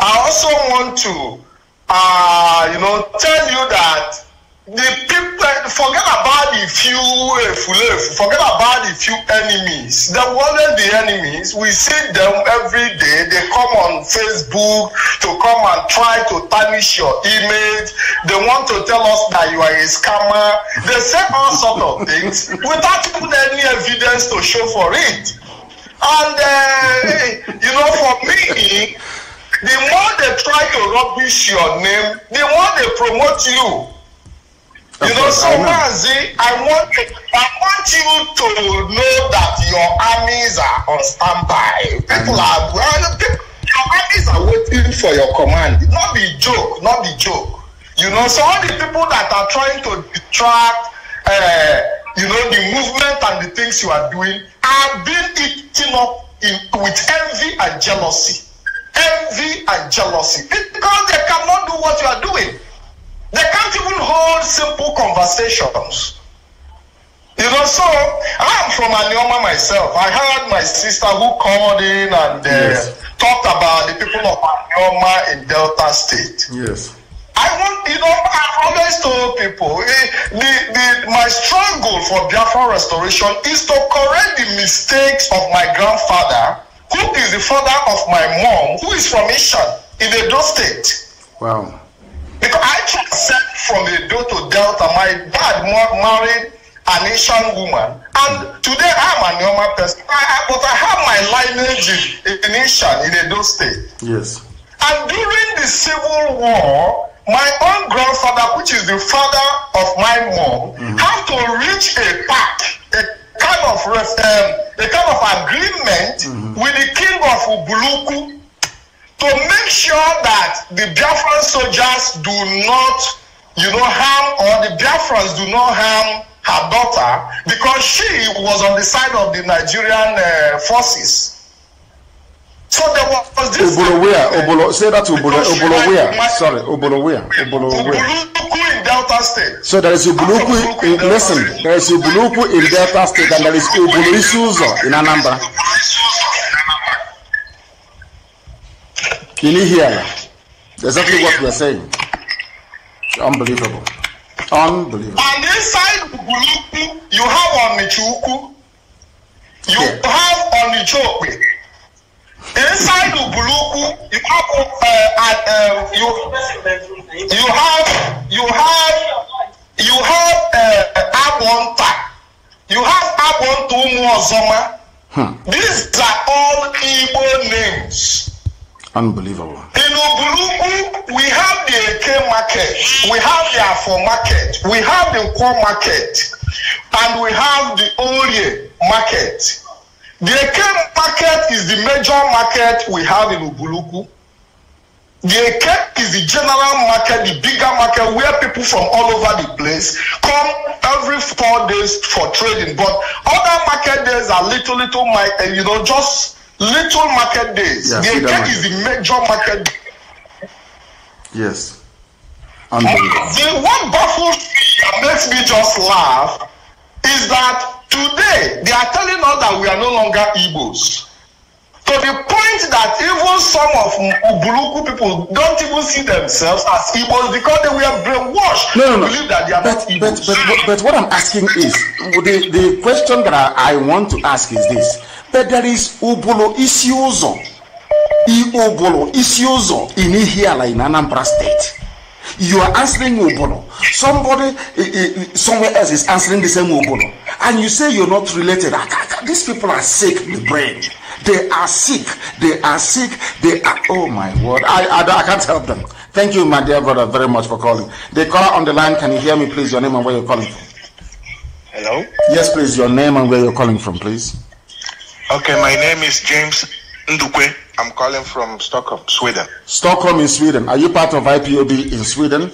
I also want to, uh, you know, tell you that the people forget about the few uh, fulefu, forget about the few enemies. There were always the enemies. We see them every day. They come on Facebook to come and try to tarnish your image. They want to tell us that you are a scammer. They say all sort of things without even any evidence to show for it. And uh, you know, for me, the more they try to rubbish your name, the more they promote you. You know, so Mazi, I want I want you to know that your armies are on standby. People are your armies are waiting for your command. Not the joke, not the joke. You know, so all the people that are trying to distract, uh, you know, the movement and the things you are doing are being eaten up in, with envy and jealousy. Envy and jealousy. Because they cannot do what you are doing. They can't even hold simple conversations. You know, so I'm from Anioma myself. I heard my sister who called in and uh, Yes. talked about the people of Anioma in Delta State. Yes. I want, you know, I always told people eh, the, the my struggle for Biafra restoration is to correct the mistakes of my grandfather, who is the father of my mom, who is from Ishan in Edo State. Wow. Because I transcend from Edo to Delta. My dad mar- married an Asian woman, and today I'm a normal person. I, I, but I have my lineage in, in Ishan in Edo State. Yes. And during the Civil War, my own grandfather, which is the father of my mom, had to reach a pact, a kind of ref, um, a kind of agreement with the king of Ubuluku to make sure that the Biafran soldiers do not, you know, harm or the Biafrans do not harm her daughter because she was on the side of the Nigerian uh, forces. So there was this. Obolo where? Obolo. Say that to Obolo. Obolo where? Sorry. Obolo where? Obolo where? Ubuluku in Delta State. So there is Ubuluku. In, listen, there is Ubuluku in Delta State, and there is Obolo Isuzo in Anambra. Can you hear? Exactly what we are saying. It's unbelievable. Unbelievable. And inside Ubuluku, you have Onichuku, you Yeah. have Onichokwe. Inside Ubuluku, you have uh, uh, uh, you you have you have you have uh, Abonta, you have Abonta Umuozoma. Hmm. These are all Igbo names. Unbelievable. In Ubuluku, we have the AK market, we have the Afro market, we have the Nkwo market, and we have the Orie market. The AK market is the major market we have in Ubuluku. The AK is the general market, the bigger market where people from all over the place come every four days for trading. But other market days are little, little, you know, just little market days. Yeah, the Eke is the major market. Yes. Unbelievable. The what baffles me makes me just laugh is that today they are telling us that we are no longer Igbos. To the point that even some of Ubuluku people don't even see themselves as Igbos because they were brainwashed no, no, no. to believe that they are but, not Igbos. But, but, but, what I'm asking is the, the question that I, I want to ask is this there is Ubolo isi ụzọ Ubolo isi ụzọ in Ihiala in Anambra State. You are answering Ubolo. Somebody somewhere else is answering the same Ubolo. And you say you're not related. These people are sick in the brain. They are sick. They are sick. They are. Oh my word. I, I, I can't help them. Thank you, my dear brother, very much for calling. The caller on the line, can you hear me, please? Your name and where you're calling from? Hello? Yes, please. Your name and where you're calling from, please. Okay, my name is James Ndukwe. I'm calling from Stockholm, Sweden. Stockholm in Sweden. Are you part of IPOB in Sweden?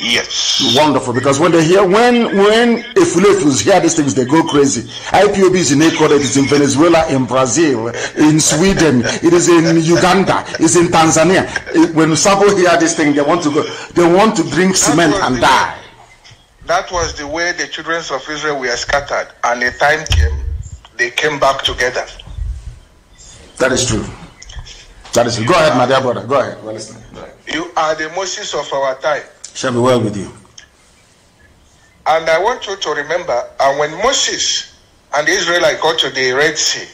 Yes. Wonderful, because when they hear when when Efulefus hear these things, they go crazy. IPOB is in Ecuador, it is in Venezuela, in Brazil, in Sweden, it is in Uganda, it's in Tanzania. When Sabo hear this thing, they want to go, they want to drink cement and die. Way, that was the way the children of Israel were scattered, and a time came they came back together. That is true. That is true. Go ahead, my dear brother. Go ahead. We're listening. You are the Moses of our time. Shall be well with you. And I want you to remember, and when Moses and Israelites got to the Red Sea,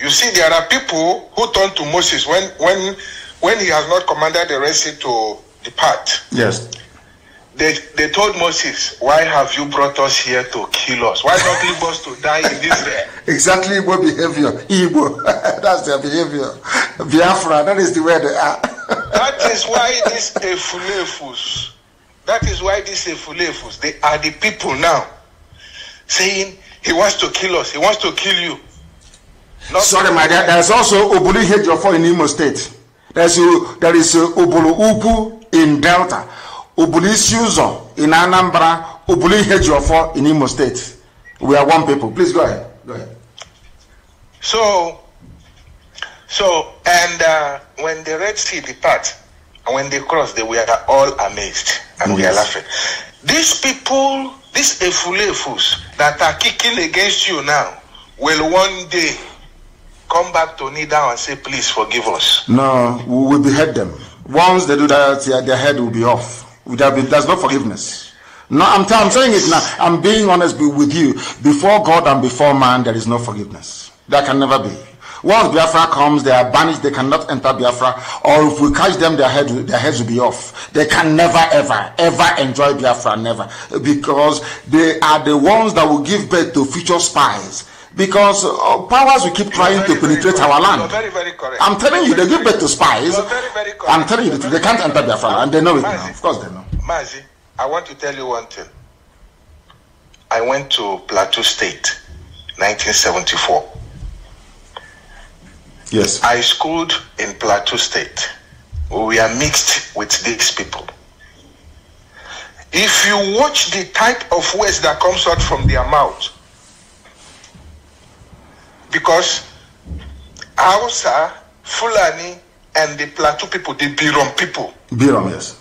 you see there are people who turn to Moses when when when he has not commanded the Red Sea to depart. Yes. They, they told Moses, Why have you brought us here to kill us? Why not leave us to die in this way? exactly Igbo behavior. Igbo. That's their behavior. Biafra, that is the way they are. that is why these Efulefus, that is why these Efulefus, they are the people now saying, He wants to kill us, He wants to kill you. Not Sorry, my dear, there's also Obulu in Imo State. There's, there is Obulu Upu in Delta. Ubulisi Uzo in Anambra, Ubuli Hejiofo in Imo State. We are one people. Please go ahead. Go ahead. So, so, and uh, when the Red Sea depart, and when they cross, they were all amazed, and yes. we are laughing. These people, these efulefus that are kicking against you now, will one day come back to kneel down and say, "Please forgive us." No, we will behead them. Once they do that, their head will be off. There's no forgiveness. No, I'm, t- I'm saying it now. I'm being honest with you. Before God and before man, there is no forgiveness. There can never be. Once Biafra comes, they are banished. They cannot enter Biafra. Or if we catch them, their, head, their heads will be off. They can never, ever, ever enjoy Biafra. Never. Because they are the ones that will give birth to future spies because uh, powers will keep trying to penetrate our land. Very, very I'm telling you, they give birth to spies. Very, very I'm telling you, they can't enter their land, and they know it Mazi, now. Of course, they know. Mazi, I want to tell you one thing. I went to Plateau State, 1974. Yes. I schooled in Plateau State. We are mixed with these people. If you watch the type of words that comes out from their mouth, because Hausa, Fulani, and the Plateau people, the Birom people. Birom, yes.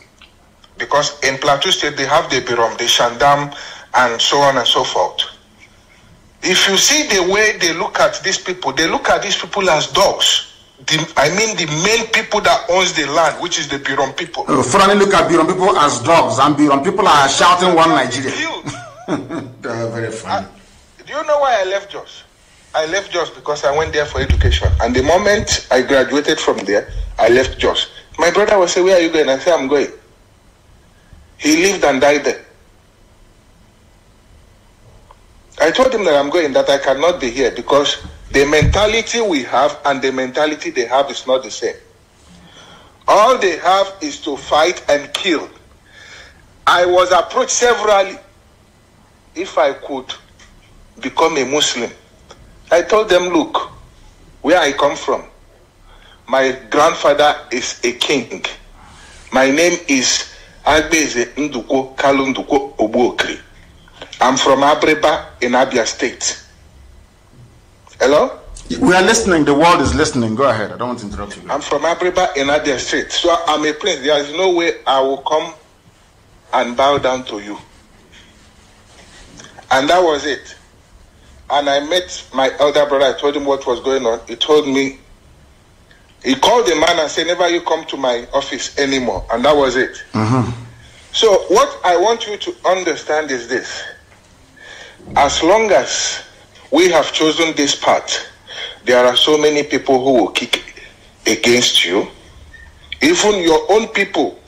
Because in Plateau State, they have the Birom, the Shandam, and so on and so forth. If you see the way they look at these people, they look at these people as dogs. The, I mean the main people that owns the land, which is the Birom people. Uh, Fulani look at Birom people as dogs, and Birom people are shouting one Nigeria. they are very funny. I, do you know why I left Jos? I left Jos because I went there for education. And the moment I graduated from there, I left Jos. My brother was saying, Where are you going? I said, I'm going. He lived and died there. I told him that I'm going, that I cannot be here because The mentality we have and the mentality they have is not the same. All they have is to fight and kill. I was approached severally if I could become a Muslim. I told them, look, where I come from, my grandfather is a king. My name is Agbeze Nduko Kalunduko Obuokri. I'm from Abiriba in Abia State. Hello? We are listening. The world is listening. Go ahead. I don't want to interrupt you. I'm from Abiriba in Abia State. So I'm a prince. There is no way I will come and bow down to you. And that was it. And I met my elder brother. I told him what was going on. He told me, he called the man and said, Never you come to my office anymore. And that was it. Mm-hmm. So, what I want you to understand is this as long as we have chosen this path, there are so many people who will kick against you. Even your own people,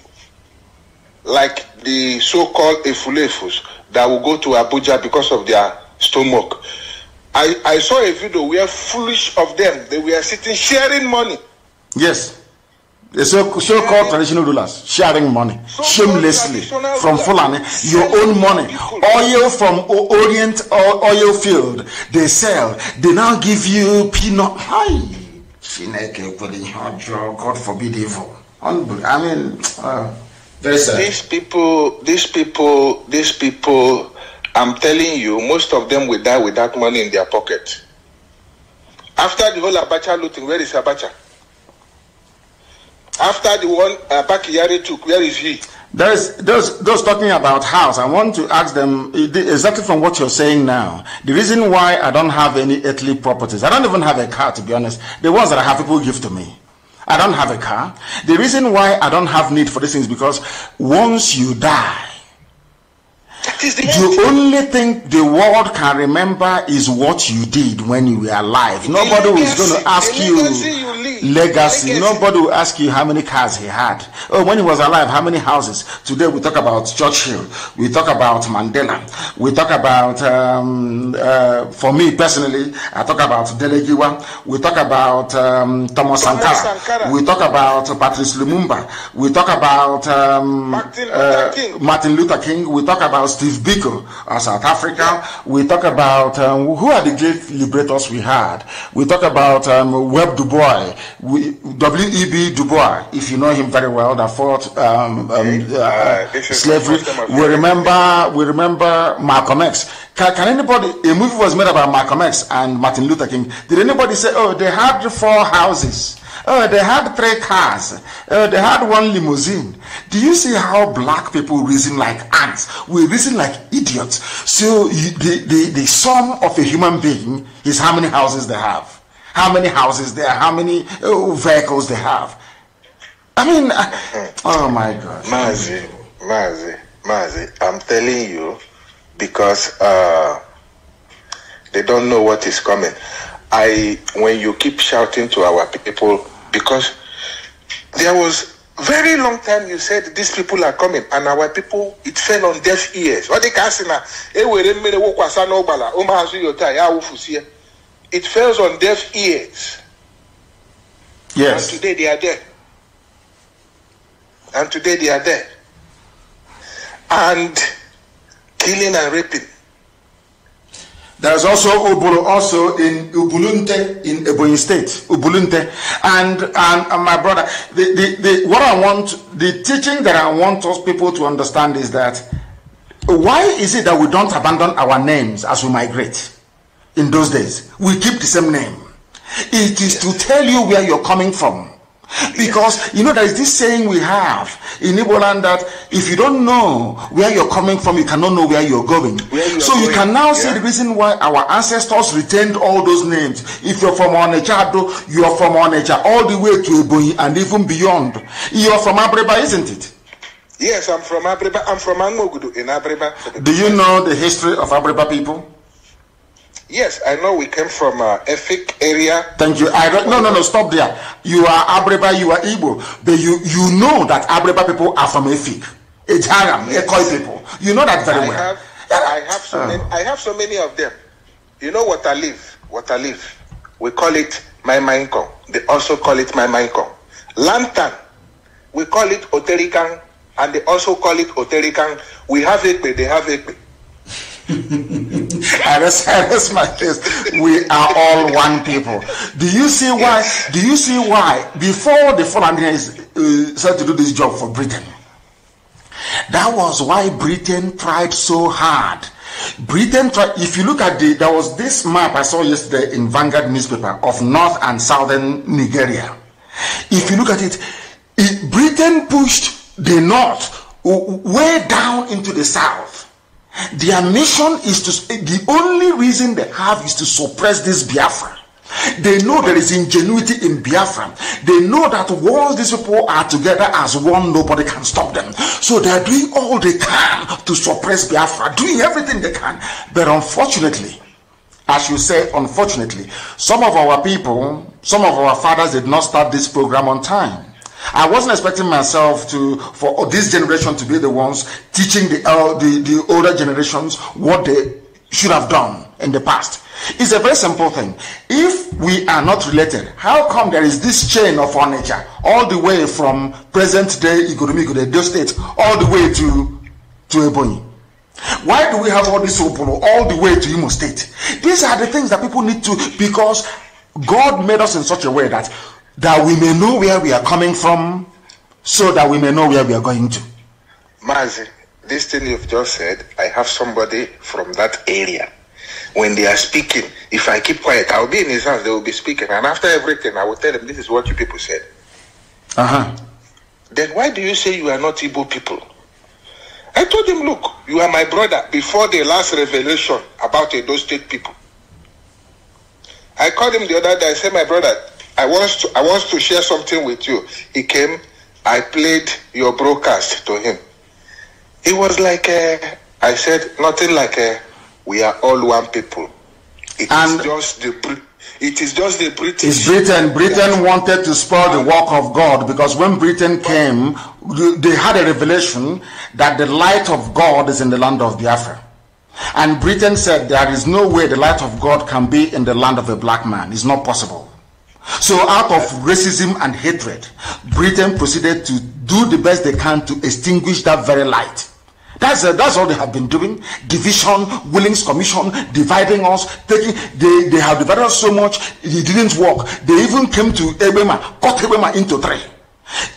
like the so called Efulefus, that will go to Abuja because of their stomach. I, I saw a video where foolish of them, they were sitting sharing money. Yes. The so, so-called traditional rulers sharing money shamelessly from Fulani, your own money, oil from Orient or oil field. They sell. They now give you peanut. Hi, God forbid evil. I mean, uh, very sad. These people, these people, these people, I'm telling you, most of them will die with that money in their pocket. After the whole Abacha looting, where is Abacha? After the one uh, Abaki Yari took, where is he? There's those those talking about house. I want to ask them exactly from what you're saying now. The reason why I don't have any earthly properties, I don't even have a car to be honest. The ones that I have, people give to me. I don't have a car. The reason why I don't have need for these things because once you die, the only thing the world can remember is what you did when you were alive. Nobody is going to ask you legacy. Nobody will ask you how many cars he had. Oh, when he was alive, how many houses? Today we talk about Churchill. We talk about Mandela. We talk about, um, uh, for me personally, I talk about Dele Giwa. We talk about um, Thomas Sankara. Sankara. We talk about Patrice Lumumba. We talk about um, Martin Luther uh, King. Martin Luther King. We talk about Steve Biko of South Africa. We talk about um, who are the great liberators we had. We talk about um, Webb Du Bois, we, W.E.B. Du Bois, if you know him very well, that fought um, um, uh, slavery. time I've We remember, we remember Malcolm X. Can, can anybody? A movie was made about Malcolm X and Martin Luther King. Did anybody say, "Oh, they had four houses"? Oh, they had three cars. Oh, they had one limousine. Do you see how black people reason like ants? We reason like idiots. So you, the, the, the sum of a human being is how many houses they have, how many houses they have, how many oh, vehicles they have. I mean, I- oh my God. Mazi, Mazi, Mazi, I'm telling you because uh, they don't know what is coming. I when you keep shouting to our people because there was very long time you said these people are coming and our people it fell on deaf ears. Ọ dị ka asị na ewere mmiri wụkwasa n'ụgbala ụmụazụ yota ya awụfusie. It falls on deaf ears. And Yes. today they are there. And today they are there. And killing and raping. There's also Ubulu, also in Ubulunte in Ebonyi State, Ubulunte, and and, and my brother. The, the, the what I want, the teaching that I want us people to understand is that why is it that we don't abandon our names as we migrate? In those days, we keep the same name. It is to tell you where you're coming from. Because you know there is this saying we have in Igbo land that if you don't know where you're coming from, you cannot know where you're going. Where you are so you going, can now see the reason why our ancestors retained all those names. If you're from Onechado, you're from Onecha, all the way to Ebonyi and even beyond. You're from Abiriba, isn't it? Yes, I'm from Abiriba. I'm from Anmogudu in Abiriba. Do you know the history of Abiriba people? Yes, I know we came from uh, Efik area. Thank you. I don't, no, no, no, stop there. You are Abreba, you are Igbo. But you, you know that Abreba people are from Efik, Ejaram, Ekoi people. You know that very I well. have, I have so Ah. many. I have so many of them. You know what I live? What I live? we call it Maimainko. They also call it Maimainko. Lantern, we call it Oterikan, and they also call it Oterikan. We have Ekpe, they have Ekpe. I rest, I rest my case. We are all one people. Do you see why? Do you see why? Before the Fulani uh, started to do this job for Britain, that was why Britain tried so hard. Britain tried, if you look at the, there was this map I saw yesterday in Vanguard newspaper of North and Southern Nigeria. If you look at it, it Britain pushed the North way down into the South. Their mission is to, the only reason they have is to suppress this Biafra. They know there is ingenuity in Biafra. They know that once these people are together as one, nobody can stop them. So they are doing all they can to suppress Biafra, doing everything they can. But unfortunately, as you say, unfortunately, some of our people, some of our fathers did not start this program on time. I wasn't expecting myself to, for this generation to be the ones teaching the, uh, the, the older generations what they should have done in the past. It's a very simple thing. If we are not related, how come there is this chain of furniture all the way from present day Igoromi Edo State all the way to, to Ebonyi? Why do we have all this open all the way to Imo State? These are the things that people need to, because God made us in such a way that, that we may know where we are coming from so that we may know where we are going to. Mazi, this thing you've just said, I have somebody from that area when they are speaking, if I keep quiet, I'll be in his house, they will be speaking. And after everything, I will tell them, this is what you people said. Uh huh. Then why do you say you are not Igbo people? I told him, look, you are my brother before the last revelation about those state people. I called him the other day. I said, my brother, I want to, I want to share something with you. He came. I played your broadcast to him. It was like, uh, I said, nothing like, uh, we are all one people. It and is just the it is just the British. It's Britain. Britain wanted to spoil the work of God because when Britain came, they had a revelation that the light of God is in the land of Biafra. And Britain said there is no way the light of God can be in the land of a black man. It's not possible. So out of racism and hatred, Britain proceeded to do the best they can to extinguish that very light. That's uh, that's all they have been doing. Division, Willings Commission, dividing us, taking they, they have divided us so much it didn't work. They even came to Ebema, cut Ebema into three.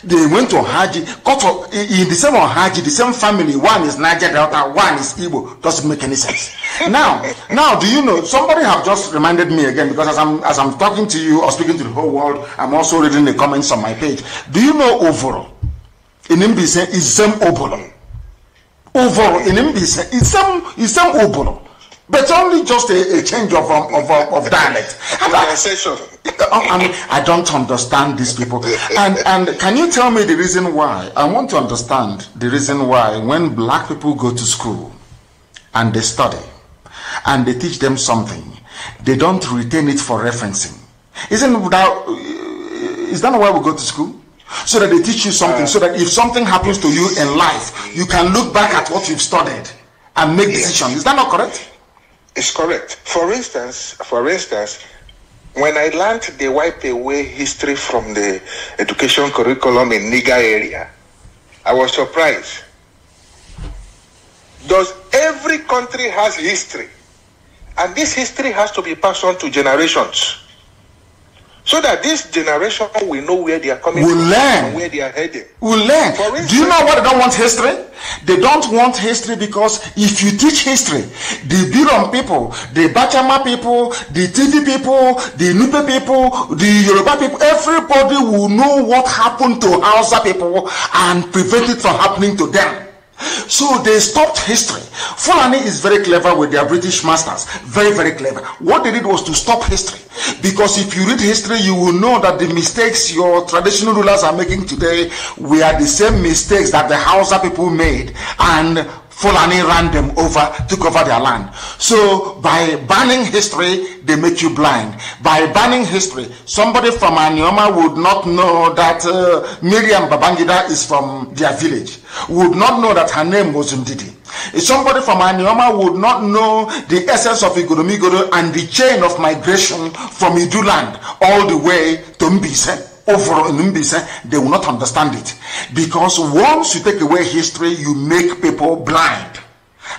They went to Haji, in the same Haji, the same family. One is Niger Delta, one is Igbo. Doesn't make any sense. now, now, do you know? Somebody have just reminded me again because as I'm as I'm talking to you or speaking to the whole world, I'm also reading the comments on my page. Do you know Ovoro? In Mbise is same Obolo. Ovoro in Mbise is some is some Obolo, but only just a, a change of um, of, of, of dialect. I, mean, I don't understand these people. And and can you tell me the reason why? I want to understand the reason why when black people go to school and they study and they teach them something, they don't retain it for referencing. Isn't that is that why we go to school? so that they teach you something, uh, so that if something happens to you in life, you can look back at what you've studied and make decisions. Is that not correct? It's correct. For instance, for instance, when I learned they wipe away history from the education curriculum in Niger area, I was surprised. Does every country has history? And this history has to be passed on to generations so that this generation will know where they are coming will from learn. and where they are heading. Will learn. Instance, Do you know why they don't want history? They don't want history because if you teach history, the Biron people, the Bachama people, the TV people, the Nupe people, the Yoruba people, everybody will know what happened to Hausa people and prevent it from happening to them. So they stopped history. Fulani is very clever with their British masters. Very, very clever. What they did was to stop history. Because if you read history, you will know that the mistakes your traditional rulers are making today were the same mistakes that the Hausa people made. And Fulani ran them over, took over their land. So by banning history, they make you blind. By banning history, somebody from Anioma would not know that uh, Miriam Babangida is from their village, would not know that her name was Ndidi. Somebody from Anioma would not know the essence of Igoromigodo and the chain of migration from Iduland all the way to Mbise over in Mbise, they will not understand it. Because once you take away history, you make people blind.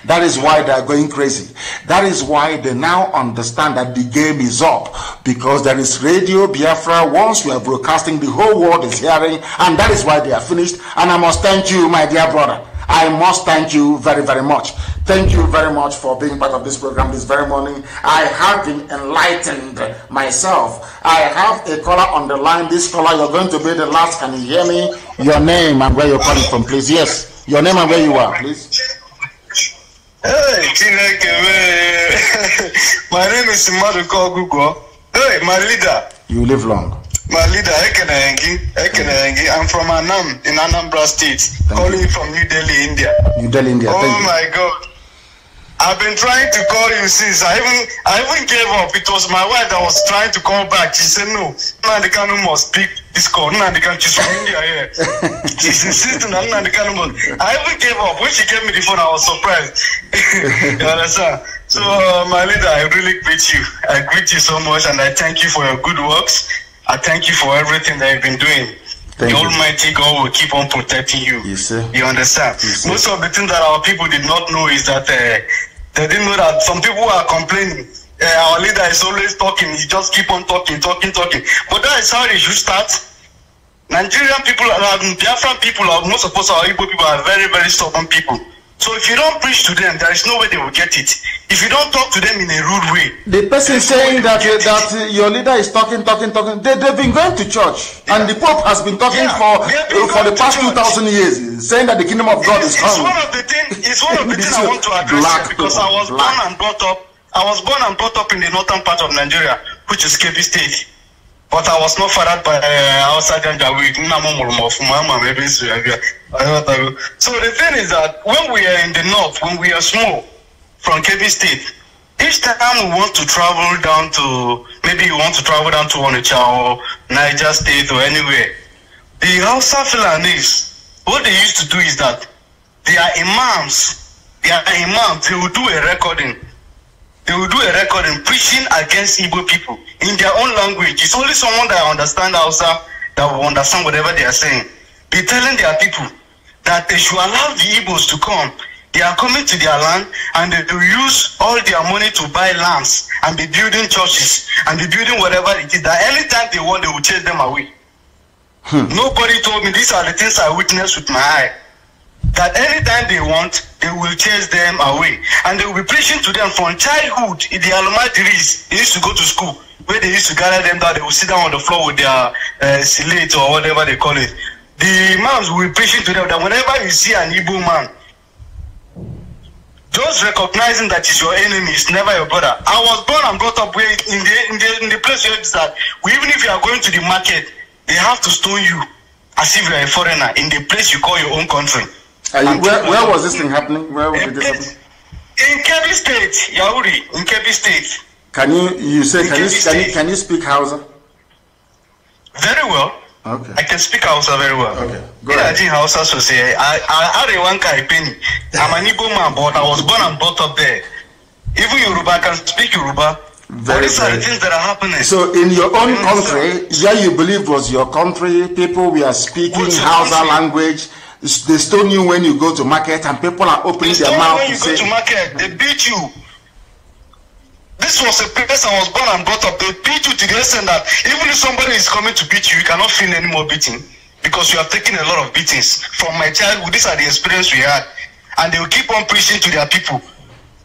That is why they are going crazy. That is why they now understand that the game is up. Because there is Radio Biafra. Once we are broadcasting, the whole world is hearing. And that is why they are finished. And I must thank you, my dear brother. I must thank you very, very much. Thank you very much for being part of this program this very morning. I have been enlightened myself. I have a caller on the line. This caller, you're going to be the last. Can you hear me? Your name and where you're calling from, please. Yes, your name and where you are, please. Hey, Chineke, my name is Maruko Gugo. Hey, my leader. You live long. My leader, Ekenengi, Ekenengi. I'm from Anam in Anambra State, Thank calling you. from New Delhi, India. New Delhi, India. Oh Thank my God. I've been trying to call you since I even I even gave up. It was my wife that was trying to call back. She said no, Nnamdi Kanu must speak this call. Nnamdi Kanu, she's from India here. she's insisting that Nnamdi Kanu must. I even gave up. When she gave me the phone, I was surprised. you understand? So, uh, my leader, I really greet you. I greet you so much and I thank you for your good works. I thank you for everything that you've been doing. Thank the you. Almighty God will keep on protecting you. Yes, sir. You understand? Yes, Most of the things that our people did not know is that uh, they didn't know that some people are complaining. Uh, our leader is always talking. He just keep on talking, talking, talking. But that is how it should start. Nigerian people, uh, Biafran people, are most of us, our Igbo people, are very, very stubborn people. So if you don't preach to them, there is no way they will get it. If you don't talk to them in a rude way. The person saying that uh, that uh, your leader is talking, talking, talking. They, they've been going to church, yeah. and the Pope has been talking yeah, for uh, for the past two thousand years, saying that the kingdom of God it's, is coming. It's one of the things. It's one of the things I want to address because I was black. born and brought up. I was born and brought up in the northern part of Nigeria, which is Kebbi State. But I was not fathered by uh, outside Janjaweed. So the thing is that when we are in the north, when we are small from Kebbi State, each time we want to travel down to, maybe you want to travel down to Onitsha or Niger State or anywhere, the Hausa Fulanis, what they used to do is that they are imams, they are imams, they will do a recording they will do a recording preaching against Igbo people in their own language. It's only someone that understand Hausa that will understand whatever they are saying. Be telling their people that they should allow the Igbos to come. They are coming to their land and they will use all their money to buy lands and be building churches and be building whatever it is. That anytime they want, they will chase them away. Hmm. Nobody told me these are the things I witnessed with my eye that anytime they want, they will chase them away. And they will be preaching to them from childhood in the Almadiris. They used to go to school where they used to gather them down. They will sit down on the floor with their uh, slate or whatever they call it. The imams will be preaching to them that whenever you see an Igbo man, just recognizing that he's your enemy is never your brother. I was born and brought up where in the in the in the place where it's that even if you are going to the market, they have to stone you as if you are a foreigner in the place you call your own country. You, where, where was this thing happening? Where did this happen? In Kebbi State, Yauri, in Kebbi State. Can you you say can you, can you can you speak Hausa? Very well. Okay. I can speak Hausa very well. Okay. Go ahead. I Hausa so say I I had a one kai penny. I'm an Igbo man, but I was born and brought up there. Even Yoruba I can speak Yoruba. Very, these are the things that are happening. So, in your own country, where you believe was your country, people were speaking Hausa language they stone you when you go to market and people are opening their mouth when you say, go to market. They beat you. This was a place I was born and brought up. They beat you to the extent that even if somebody is coming to beat you you cannot feel any more beating because you have taken a lot of beatings from my childhood. These are the experience we had. And they will keep on preaching to their people.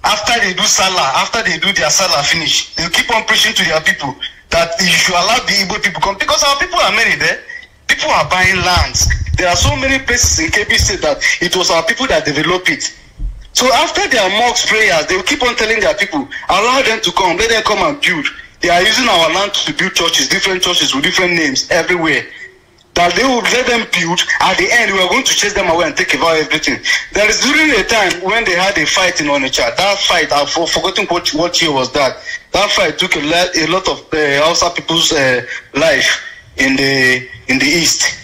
After they do salah after they do their salah finish they will keep on preaching to their people that you should allow the Igbo people come because our people are many there people are buying lands There are so many places in KB State that it was our people that developed it. So after their mosque prayers, they will keep on telling their people, allow them to come, let them come and build. They are using our land to build churches, different churches with different names everywhere. that they would let them build. At the end, we were going to chase them away and take over everything. There is during a time when they had a fight in Onitsha. That fight, I've forgotten what, what year was that. That fight took a lot, a lot of uh, Hausa people's uh, life in the in the east.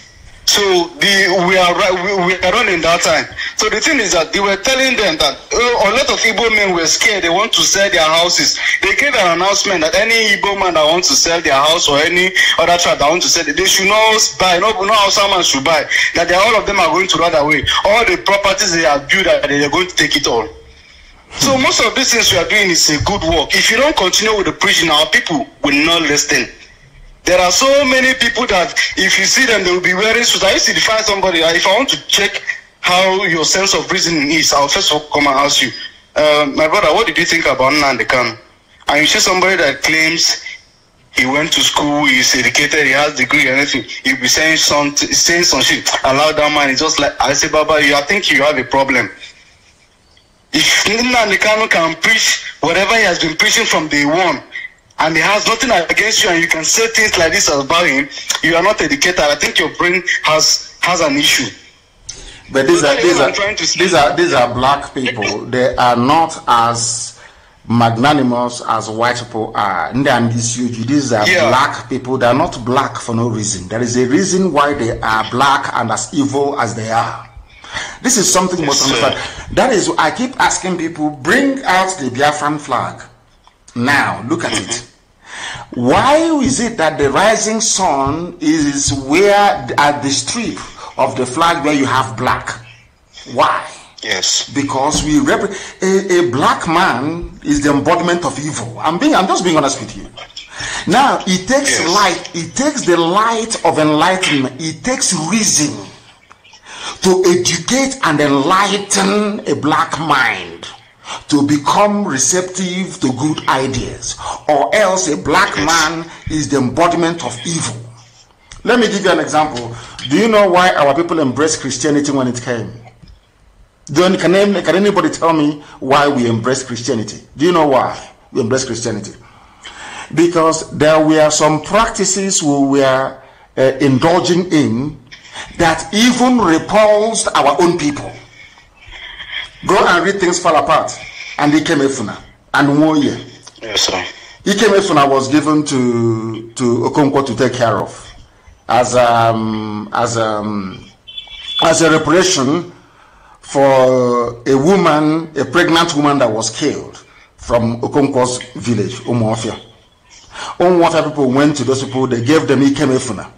So the we are we, are running that time. So the thing is that they were telling them that uh, a lot of Igbo men were scared. They want to sell their houses. They gave an announcement that any Igbo man that wants to sell their house or any other tribe that wants to sell it, they should not buy. No, no Hausa man should buy. That they, all of them are going to run away. All the properties they have built, that they are going to take it all. So most of these things we are doing is a good work. If you don't continue with the preaching, our people will not listen. There are so many people that if you see them, they will be wearing suits. I used to define somebody. If I want to check how your sense of reasoning is, I'll first of all come and ask you, uh, my brother, what did you think about Nnamdi Kanu? And you see somebody that claims he went to school, he's educated, he has degree and everything. He'll be saying some saying some shit. Allow that man. It's just like I say, Baba, you I think you have a problem. If Nnamdi Kanu can preach whatever he has been preaching from day one, and he has nothing against you and you can say things like this about him, you are not educated. I think your brain has has an issue. But these are these are these are these are black people. They are not as magnanimous as white people are. and These are yeah. black people. They are not black for no reason. There is a reason why they are black and as evil as they are. This is something yes, must understand. That is, I keep asking people, bring out the Biafran flag. Now, look at it. Why is it that the rising sun is where at the strip of the flag where you have black? Why? Yes. Because we rep- a, a black man is the embodiment of evil. I'm being I'm just being honest with you. Now it takes yes. light, it takes the light of enlightenment, it takes reason to educate and enlighten a black mind to become receptive to good ideas, or else a black man is the embodiment of evil. Let me give you an example. Do you know why our people embraced Christianity when it came? Do you, can, can anybody tell me why we embraced Christianity? Do you know why we embraced Christianity? Because there were some practices we were uh, indulging in that even repulsed our own people. Go and read things fall apart. And Ikem Efuna and Nwoye. Yes, sir. Ikem Efuna was given to to Okonkwo to take care of as um, as um, as a reparation for a woman, a pregnant woman that was killed from Okonkwo's village, Umuofia. Umuofia people went to those people, they gave them Ikem Efuna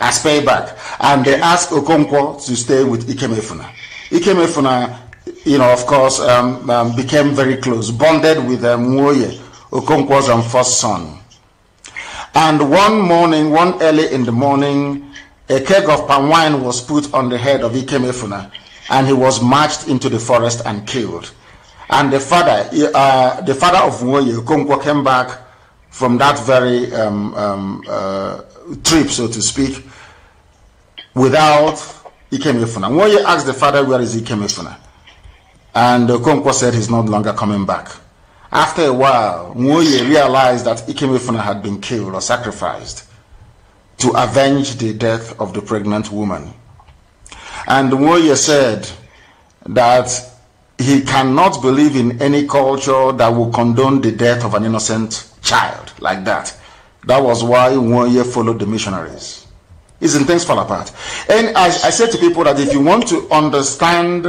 as payback. And they asked Okonkwo to stay with Ikem Efuna. Ikemefuna, you know, of course, um, um, became very close, bonded with um, Nwoye, Okonkwo's um, first son. And one morning, one early in the morning, a keg of palm wine was put on the head of Ikemefuna, and he was marched into the forest and killed. And the father, uh, the father of Nwoye, Okonkwo, came back from that very um, um, uh, trip, so to speak, without Ikemefuna. Nwoye asked the father, where is Ikemefuna? And Okonkwo said he's no longer coming back. After a while, Nwoye realized that Ikemefuna had been killed or sacrificed to avenge the death of the pregnant woman. And Nwoye said that he cannot believe in any culture that will condone the death of an innocent child like that. That was why Nwoye followed the missionaries is in things fall apart. And I, I said to people that if you want to understand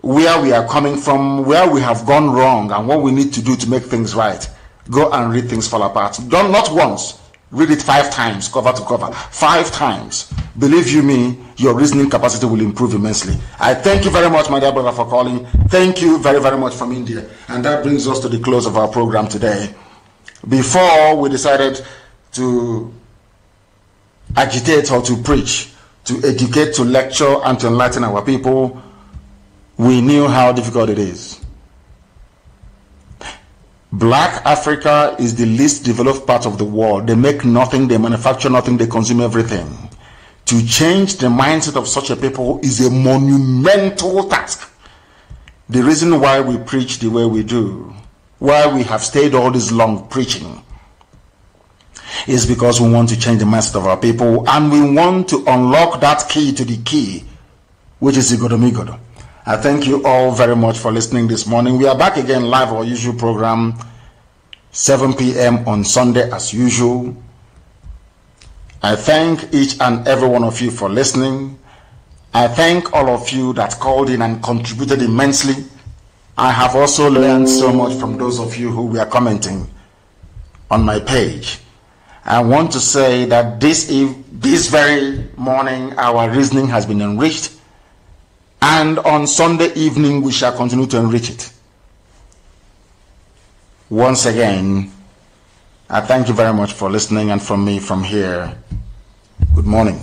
where we are coming from, where we have gone wrong, and what we need to do to make things right, go and read things fall apart. Don't not once. Read it five times, cover to cover. Five times. Believe you me, your reasoning capacity will improve immensely. I thank you very much, my dear brother, for calling. Thank you very, very much from India. And that brings us to the close of our program today. Before we decided to agitate or to preach, to educate, to lecture, and to enlighten our people, we knew how difficult it is. Black Africa is the least developed part of the world. They make nothing, they manufacture nothing, they consume everything. To change the mindset of such a people is a monumental task. The reason why we preach the way we do, why we have stayed all this long preaching, is because we want to change the mindset of our people and we want to unlock that key to the key, which is Igodomigodo. I thank you all very much for listening this morning. We are back again live our usual program, 7 p.m. on Sunday as usual. I thank each and every one of you for listening. I thank all of you that called in and contributed immensely. I have also learned so much from those of you who were commenting on my page. I want to say that this, this very morning our reasoning has been enriched and on Sunday evening we shall continue to enrich it. Once again, I thank you very much for listening and from me from here, good morning.